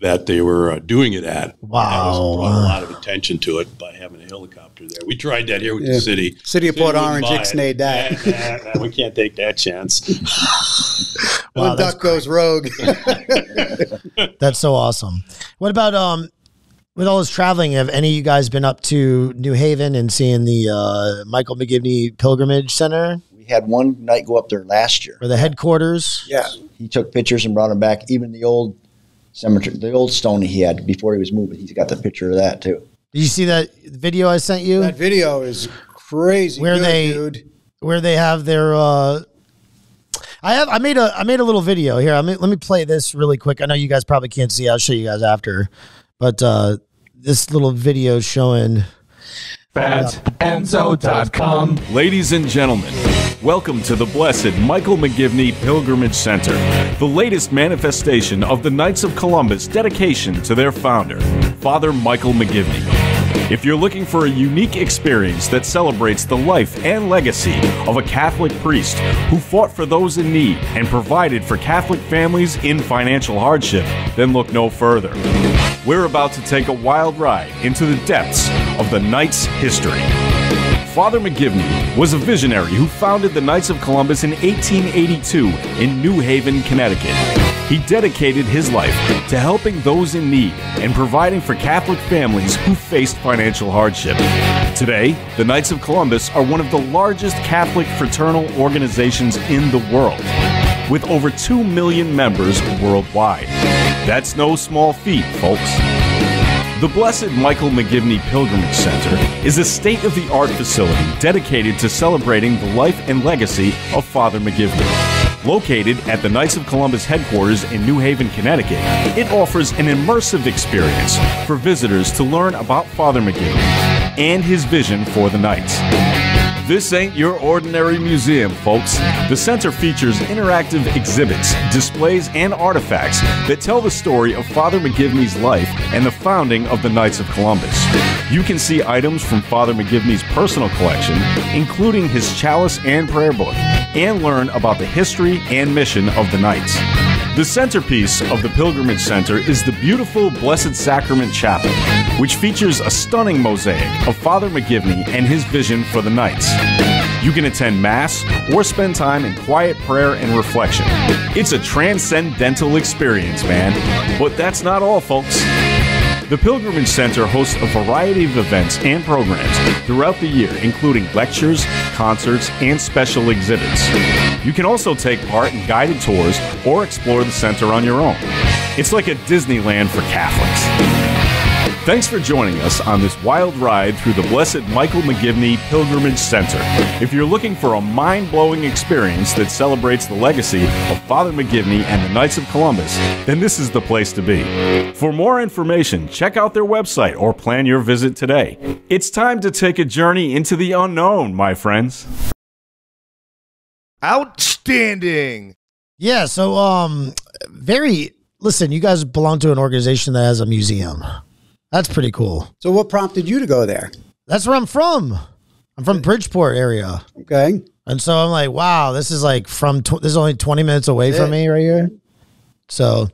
that they were uh, doing it at. And that was, Wow. brought a lot of attention to it by having a helicopter there. We tried that here with Yeah. the city. City of Port wouldn't Orange buy it. ixnayed that. Nah, nah, we can't take that chance. Wow, One that's duck goes rogue. that's so awesome. What about um, with all this traveling? Have any of you guys been up to New Haven and seeing the uh, Michael McGivney Pilgrimage Center We had one night go up there last year. or the headquarters? yeah. He took pictures and brought them back. Even the old cemetery, the old stone he had before he was moving. He's got the picture of that too. Did you see that video I sent you? That video is crazy. Where good, they- dude. where they have their uh I have I made a I made a little video here. I mean, let me play this really quick. I know you guys probably can't see. I'll show you guys after. But uh this little video showing Ladies and gentlemen, welcome to the blessed Michael McGivney Pilgrimage Center, the latest manifestation of the Knights of Columbus dedication to their founder, Father Michael McGivney. If you're looking for a unique experience that celebrates the life and legacy of a Catholic priest who fought for those in need and provided for Catholic families in financial hardship, then look no further. We're about to take a wild ride into the depths of the Knights' history. Father McGivney was a visionary who founded the Knights of Columbus in 1882 in New Haven, Connecticut. He dedicated his life to helping those in need and providing for Catholic families who faced financial hardship. Today, the Knights of Columbus are one of the largest Catholic fraternal organizations in the world, with over 2 million members worldwide. That's no small feat, folks. The Blessed Michael McGivney Pilgrimage Center is a state of the art facility dedicated to celebrating the life and legacy of Father McGivney. Located at the Knights of Columbus headquarters in New Haven, Connecticut, it offers an immersive experience for visitors to learn about Father McGivney and his vision for the Knights. This ain't your ordinary museum, folks. The center features interactive exhibits, displays, and artifacts that tell the story of Father McGivney's life and the founding of the Knights of Columbus. You can see items from Father McGivney's personal collection, including his chalice and prayer book, and learn about the history and mission of the Knights. The centerpiece of the Pilgrimage Center is the beautiful Blessed Sacrament Chapel, which features a stunning mosaic of Father McGivney and his vision for the Knights. You can attend Mass or spend time in quiet prayer and reflection. It's a transcendental experience, man. But that's not all, folks. The Pilgrimage Center hosts a variety of events and programs throughout the year, including lectures, concerts, and special exhibits. You can also take part in guided tours or explore the center on your own. It's like a Disneyland for Catholics. Thanks for joining us on this wild ride through the Blessed Michael McGivney Pilgrimage Center. If you're looking for a mind blowing experience that celebrates the legacy of Father McGivney and the Knights of Columbus, then this is the place to be. For more information, check out their website or plan your visit today. It's time to take a journey into the unknown, my friends. Outstanding. Yeah, so um very listen, you guys belong to an organization that has a museum. That's pretty cool. So, what prompted you to go there? That's where I'm from. I'm from Bridgeport area. Okay. And so I'm like, wow, this is like from, tw- this is only 20 minutes away from me right here. So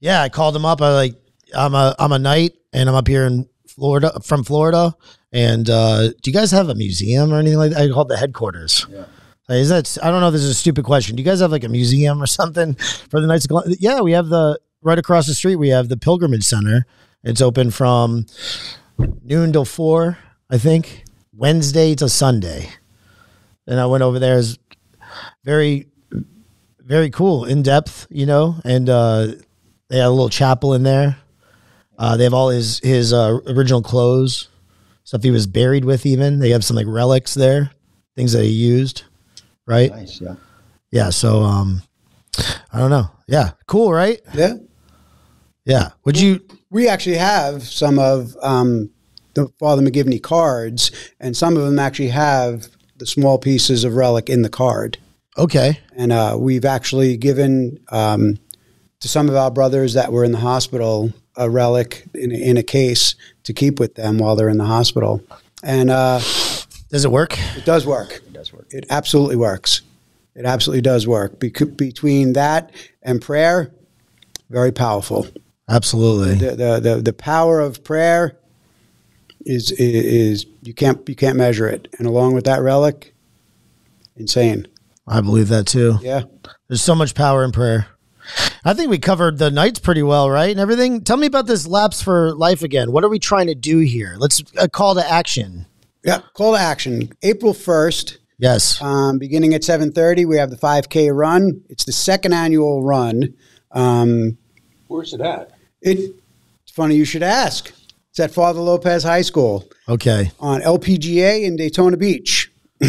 yeah, I called him up. I like, I'm a, I'm a knight and I'm up here in Florida, from Florida. And uh, do you guys have a museum or anything like that? I called the headquarters. Yeah. Is that, I don't know if this is a stupid question. Do you guys have like a museum or something for the Knights of Columbus? Yeah, we have the, right across the street, we have the Pilgrimage Center. It's open from noon till four, I think, Wednesday to Sunday. And I went over there. It's very, very cool, in depth, you know. And uh, they had a little chapel in there. Uh, they have all his his uh, original clothes, stuff he was buried with. Even they have some like relics there, things that he used. Right. Nice, yeah. Yeah. So, um, I don't know. Yeah. Cool. Right. Yeah. Yeah. Would you? We actually have some of um, the Father McGivney cards, and some of them actually have the small pieces of relic in the card. Okay. And uh, we've actually given um, to some of our brothers that were in the hospital a relic in a, in a case to keep with them while they're in the hospital. And uh, Does it work? it does work. It does work. It absolutely works. It absolutely does work. Bec- between that and prayer, very powerful. Absolutely. The, the, the, the power of prayer is, is, you can't, you can't measure it. And along with that relic, insane. I believe that too. Yeah. There's so much power in prayer. I think we covered the nights pretty well, right? And everything. Tell me about this Laps for Life again. What are we trying to do here? Let's a call to action. Yeah. Call to action. April 1st, Yes. um, beginning at 7.30, we have the 5K run. It's the second annual run. Um, Where's it at? It, it's funny you should ask. It's at Father Lopez High School. Okay. on LPGA in Daytona Beach.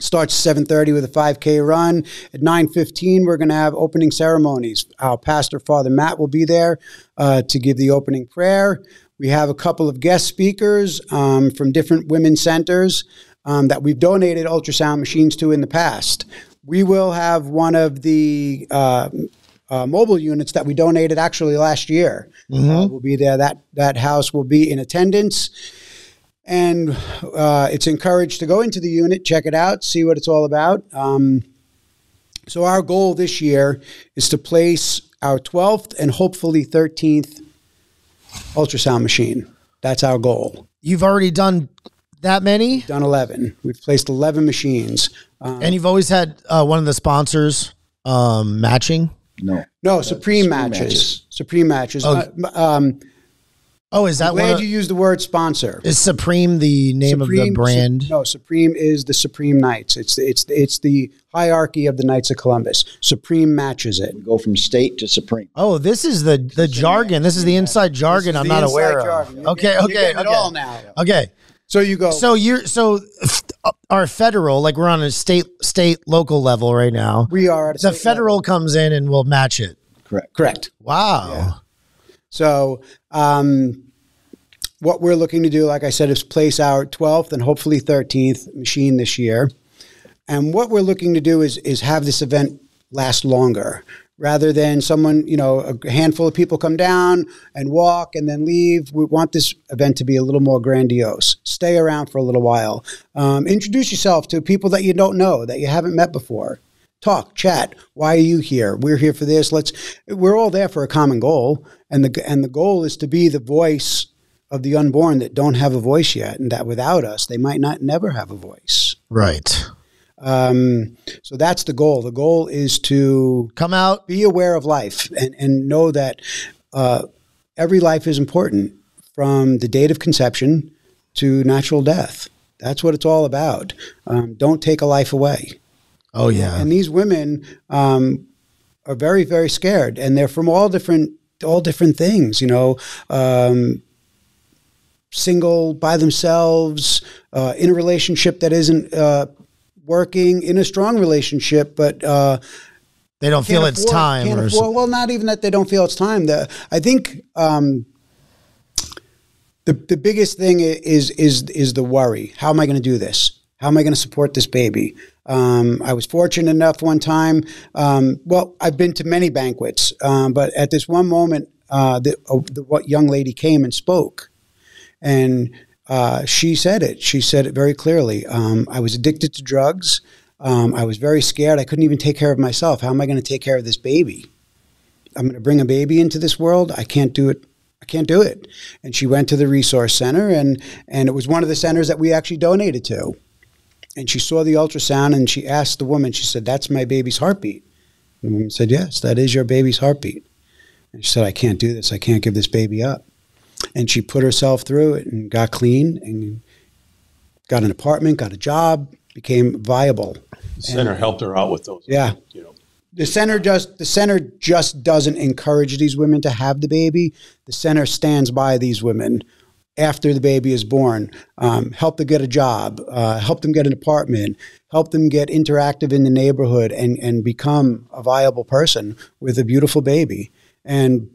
Starts 7:30 with a 5K run. At 9:15, we're going to have opening ceremonies. Our pastor, Father Matt, will be there uh, to give the opening prayer. We have a couple of guest speakers um, from different women's centers um, that we've donated ultrasound machines to in the past. We will have one of the uh, uh, mobile units that we donated actually last year. Uh, will be there. That that house will be in attendance, and uh, it's encouraged to go into the unit, check it out, see what it's all about. Um, so our goal this year is to place our 12th and hopefully 13th ultrasound machine. That's our goal. You've already done that many, Done 11. We've placed 11 machines. Um, and you've always had uh, one of the sponsors um, matching. No. no, Supreme, Supreme matches. matches. Supreme matches. Oh. Uh, um, Oh, is that I'm glad of- you used the word sponsor. is Supreme the name of the brand? Su- no, Supreme is the Supreme Knights. It's it's it's the hierarchy of the Knights of Columbus. Supreme matches it. We go from state to supreme. Oh, this is the the jargon. This is the inside jargon. I'm not aware of. jargon. You're Okay, okay, it okay. all now. Okay. So you go. So you're so uh, our federal, like we're on a state, state, local level right now. we are at a The federal level. comes in and will match it. Correct. correct. Wow. So, um, what we're looking to do, like I said, is place our 12th and hopefully 13th machine this year. And what we're looking to do is is have this event last longer, rather than someone, you know, a handful of people come down and walk and then leave. We want this event to be a little more grandiose. Stay around for a little while. Um, introduce yourself to people that you don't know, that you haven't met before talk, chat. Why are you here? We're here for this. Let's. We're all there for a common goal, and the and the goal is to be the voice of the unborn that don't have a voice yet, and that without us, they might not never have a voice. Right. Um, so that's the goal. The goal is to Come out. be aware of life and, and know that uh, every life is important from the date of conception to natural death. That's what it's all about. Um, don't take a life away. Oh yeah. And these women um, are very, very scared, and they're from all different, all different things. You know, um, single by themselves, uh, in a relationship that isn't uh, working, in a strong relationship, but uh, They don't feel can't it's time. Or afford- well, not even that they don't feel it's time. The, I think um, the the biggest thing is is is the worry. How am I going to do this? How am I going to support this baby? Um, I was fortunate enough one time. Um, well, I've been to many banquets, um, but at this one moment, uh, the, uh, the what young lady came and spoke, and uh, she said it. She said it very clearly. Um, I was addicted to drugs. Um, I was very scared. I couldn't even take care of myself. How am I going to take care of this baby? I'm going to bring a baby into this world. I can't do it. I can't do it. And she went to the resource center, and and it was one of the centers that we actually donated to. And she saw the ultrasound, and she asked the woman. She said, "That's my baby's heartbeat." And the woman said, "Yes, that is your baby's heartbeat." And she said, "I can't do this. I can't give this baby up." And she put herself through it and got clean and got an apartment, got a job, became viable. The center helped her out with those. Yeah. You know, The center just the center just doesn't encourage these women to have the baby. The center stands by these women after the baby is born, um, help them get a job, uh, help them get an apartment, help them get interactive in the neighborhood, and and become a viable person with a beautiful baby. And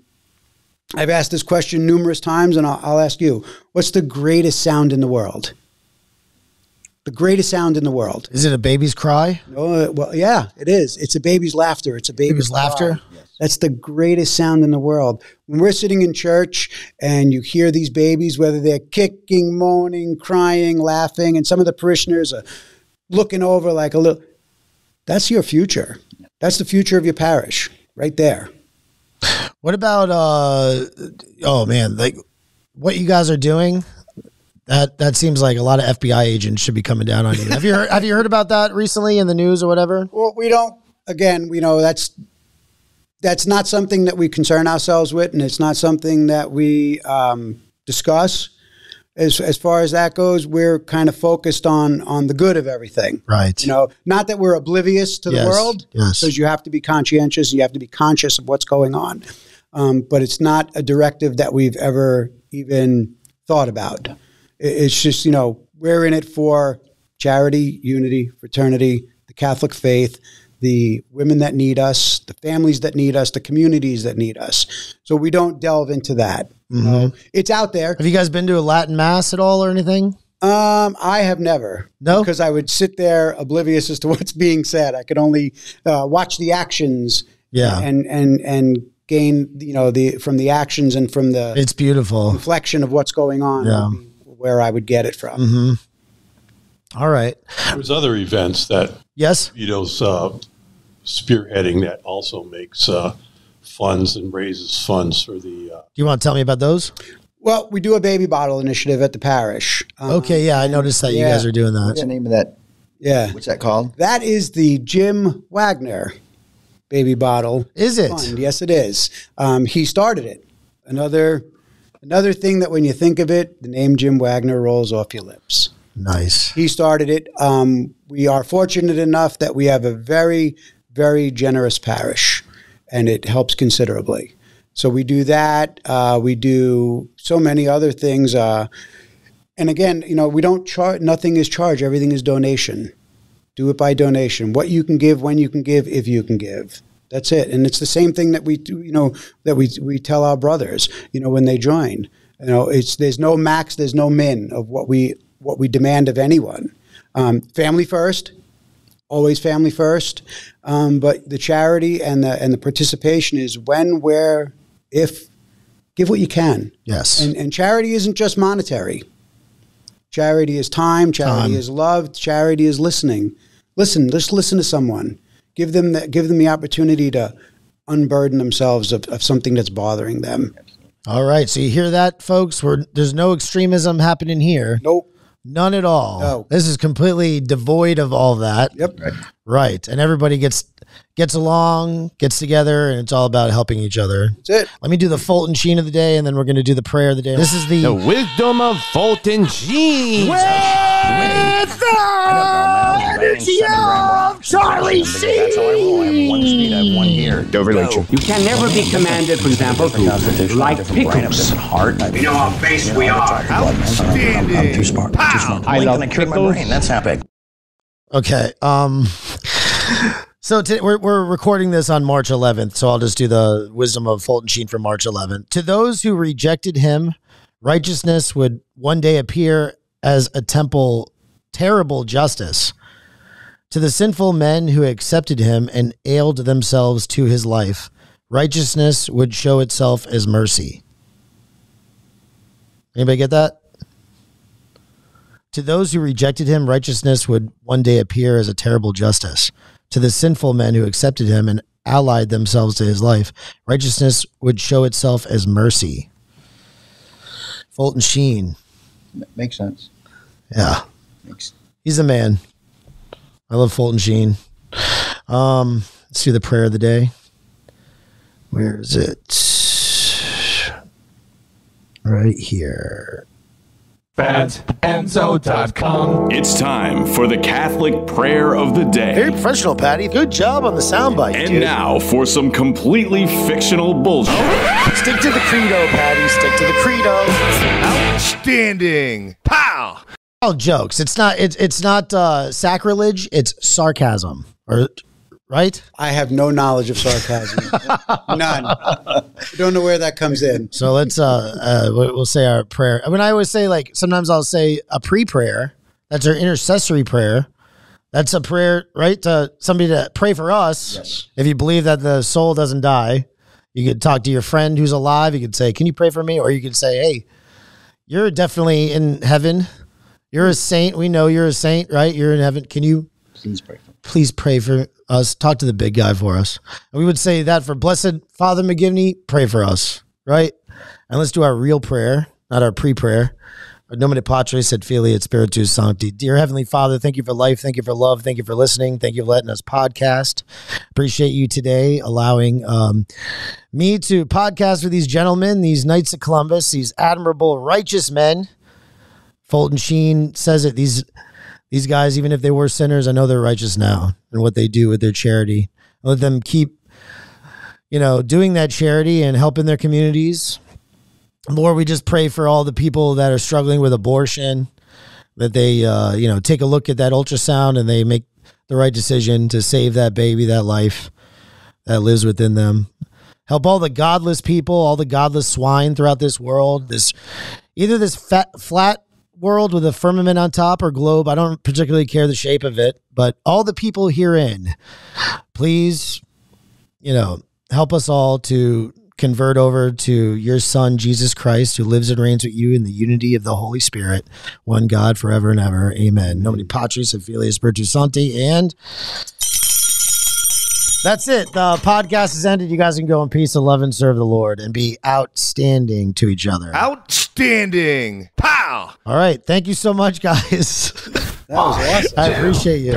I've asked this question numerous times, and I'll, I'll ask you: What's the greatest sound in the world? The greatest sound in the world. Is it a baby's cry? Oh, well, yeah, it is. It's a baby's laughter. It's a baby's, Baby's laughter? cry. That's the greatest sound in the world. When we're sitting in church and you hear these babies, whether they're kicking, moaning, crying, laughing, and some of the parishioners are looking over like a little, that's your future. That's the future of your parish right there. What about uh oh man, like what you guys are doing? That that seems like a lot of FBI agents should be coming down on you. Have you heard, have you heard about that recently in the news or whatever? Well, we don't. Again, you know that's that's not something that we concern ourselves with, and it's not something that we um, discuss. As as far as that goes, we're kind of focused on on the good of everything. Right. You know, not that we're oblivious to Yes, the world, yes. because you have to be conscientious. and You have to be conscious of what's going on. Um, but it's not a directive that we've ever even thought about. It's just you know we're in it for charity, unity, fraternity, the Catholic faith, the women that need us, the families that need us, the communities that need us. So we don't delve into that. Know, it's out there. Have you guys been to a Latin mass at all or anything? Um, I have never. No? because I would sit there oblivious as to what's being said. I could only uh, watch the actions Yeah. and and and gain you know the from the actions and from the It's beautiful. reflection of what's going on. Yeah. would be Where I would get it from. hmm All right. There's other events that Yes. Vito's uh, spearheading that also makes uh, funds and raises funds for the. Uh, Do you want to tell me about those? Well, we do a baby bottle initiative at the parish. Um, Okay. Yeah, I noticed that you guys are doing that What's that. the name of that? Yeah. What's that called? That is the Jim Wagner baby bottle Is it? fund. Yes, it is. Um, he started it. Another another thing that when you think of it, the name Jim Wagner rolls off your lips. Nice. He started it. Um, we are fortunate enough that we have a very, very generous parish, and it helps considerably. So we do that. Uh, we do so many other things. Uh, and again, you know, we don't charge. Nothing is charged. Everything is donation. Do it by donation. What you can give, when you can give, if you can give. That's it. And it's the same thing that we do. You know, that we we tell our brothers. You know, when they join. You know, it's there's no max, there's no min of what we what we demand of anyone. Um, family first, always family first. Um, but the charity and the and the participation is when, where, if. Give what you can. Yes. And, and charity isn't just monetary. Charity is time. Charity Time. is love. Charity is listening. Listen. Just listen to someone. Give them the, give them the opportunity to unburden themselves of, of something that's bothering them. All right. So you hear that, folks? We're, there's no extremism happening here. Nope. None at all. No. This is completely devoid of all that. Yep. Right. And everybody gets gets along, gets together, and it's all about helping each other. That's it. Let me do the Fulton Sheen of the day, and then we're going to do the prayer of the day. This is the, The wisdom of Fulton Sheen. with the energy of Charlie Sheen. Dover Legion. You can never be commanded, for example, to like pickles. You know how based we are. Outstanding. Pow. I love pickles. That's how big. Okay. Um. So today we're we're recording this on March 11th, so I'll just do the wisdom of Fulton Sheen for March 11th. To those who rejected him, righteousness would one day appear as a temple terrible justice. To the sinful men who accepted him and ailed themselves to his life, righteousness would show itself as mercy. Anybody get that? To those who rejected him, righteousness would one day appear as a terrible justice. To the sinful men who accepted him and allied themselves to his life, righteousness would show itself as mercy. Fulton Sheen. Makes sense. Yeah. Makes He's a man. I love Fulton Sheen. Um, let's do the prayer of the day. Where is it? Right here. FatEnzo.com. It's time for the Catholic Prayer of the Very Day. professional, Patty. Good job on the soundbite. And dude. now for some completely fictional bullshit. stick to the credo, Patty. Stick to the credo. Outstanding. Pow. All jokes. It's not. It's it's not uh, sacrilege. It's sarcasm. Or right. I have no knowledge of sarcasm. None. I don't know where that comes in. So let's uh, uh we'll say our prayer. I mean, I always say like sometimes I'll say a pre-prayer. That's our intercessory prayer. That's a prayer, right? To somebody to pray for us. Yes. If you believe that the soul doesn't die, you could talk to your friend who's alive. You could say, "Can you pray for me?" Or you could say, "Hey, you're definitely in heaven. You're a saint. We know you're a saint, right? You're in heaven. Can you please pray for. please pray for us. Talk to the big guy for us. And we would say that for Blessed Father McGivney, pray for us, right? And let's do our real prayer, not our pre-prayer. Nomine Patris et Filii et Spiritus Sancti. Dear Heavenly Father, thank you for life. Thank you for love. Thank you for listening. Thank you for letting us podcast. Appreciate you today allowing um, me to podcast with these gentlemen, these Knights of Columbus, these admirable, righteous men. Fulton Sheen says it. These these guys, even if they were sinners, I know they're righteous now and what they do with their charity. Let them keep, you know, doing that charity and helping their communities. Lord, we just pray for all the people that are struggling with abortion, that they, uh, you know, take a look at that ultrasound and they make the right decision to save that baby, that life that lives within them. Help all the godless people, all the godless swine throughout this world. This either this fat, flat world with a firmament on top or globe. I don't particularly care the shape of it, but all the people herein, please you know, help us all to convert over to your son, Jesus Christ, who lives and reigns with you in the unity of the Holy Spirit, one God forever and ever. Amen. Nomine Patris et Filii. And that's it. The podcast is ended. You guys can go in peace and love and serve the Lord and be outstanding to each other. Outstanding. Pow. All right. Thank you so much, guys. That was awesome. I appreciate you.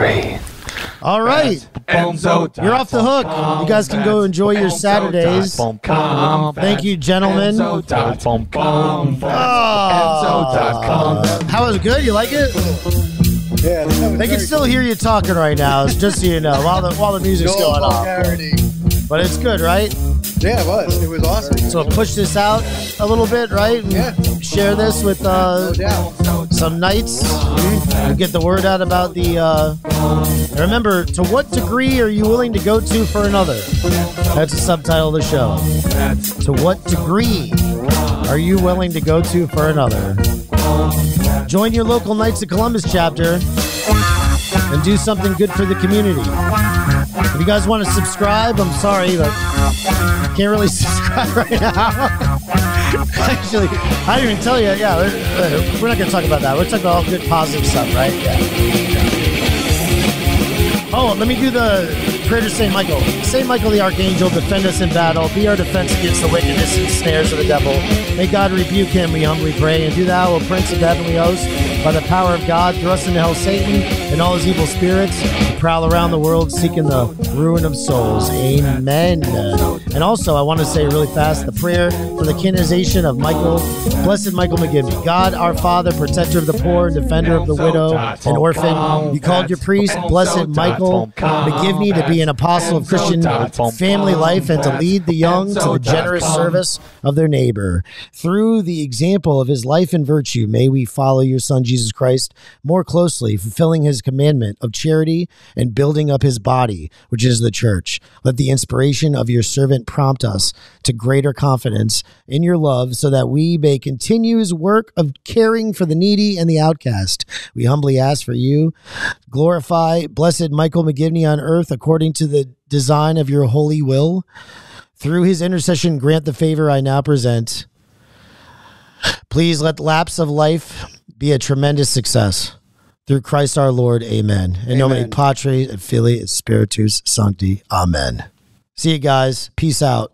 All right. You're off the hook. You guys can go enjoy your Saturdays. Thank you, gentlemen. Ah. How was it good? You like it? Yeah, They can very still hear you talking right now, just so you know, while the while the music's going on. But it's good, right? Yeah, it was. It was awesome. So push this out a little bit, right? And Yeah. Share this with uh, No some Knights. You get the word out about the. Uh, remember, to what degree are you willing to go to for another? That's the subtitle of the show. To what degree are you willing to go to for another? Join your local Knights of Columbus chapter and do something good for the community. If you guys want to subscribe, I'm sorry, but can't really subscribe right now. Actually, I didn't even tell you. Yeah, we're, not going to talk about that. We're talking about all good, positive stuff, right? Yeah. Oh, let me do the prayer to St. Michael. St. Michael the Archangel, defend us in battle. Be our defense against the wickedness and snares of the devil. May God rebuke him, we humbly pray. And do thou, O Prince of heavenly host, by the power of God, thrust into hell Satan and all his evil spirits, who prowl around the world seeking the ruin of souls. Amen. And also, I want to say really fast the prayer for the canonization of Michael, Blessed Michael McGivney. God, our Father, protector of the poor, defender of the widow and orphan, you called your priest, Blessed Michael McGivney, to be an apostle of Christian family life and to lead the young to the generous service of their neighbor. Through the example of his life and virtue, may we follow your Son, Jesus Christ, more closely, fulfilling his commandment of charity and building up his body, which is the church. Let the inspiration of your servant prompt us to greater confidence in your love so that we may continue his work of caring for the needy and the outcast. We humbly ask for you. Glorify blessed Michael McGivney on earth according to the design of your holy will. Through his intercession, grant the favor I now present. Please let Laps for Life be a tremendous success. Through Christ our Lord, amen. In nomine. Patris et Filii et Spiritus Sancti, amen. See you guys. Peace out.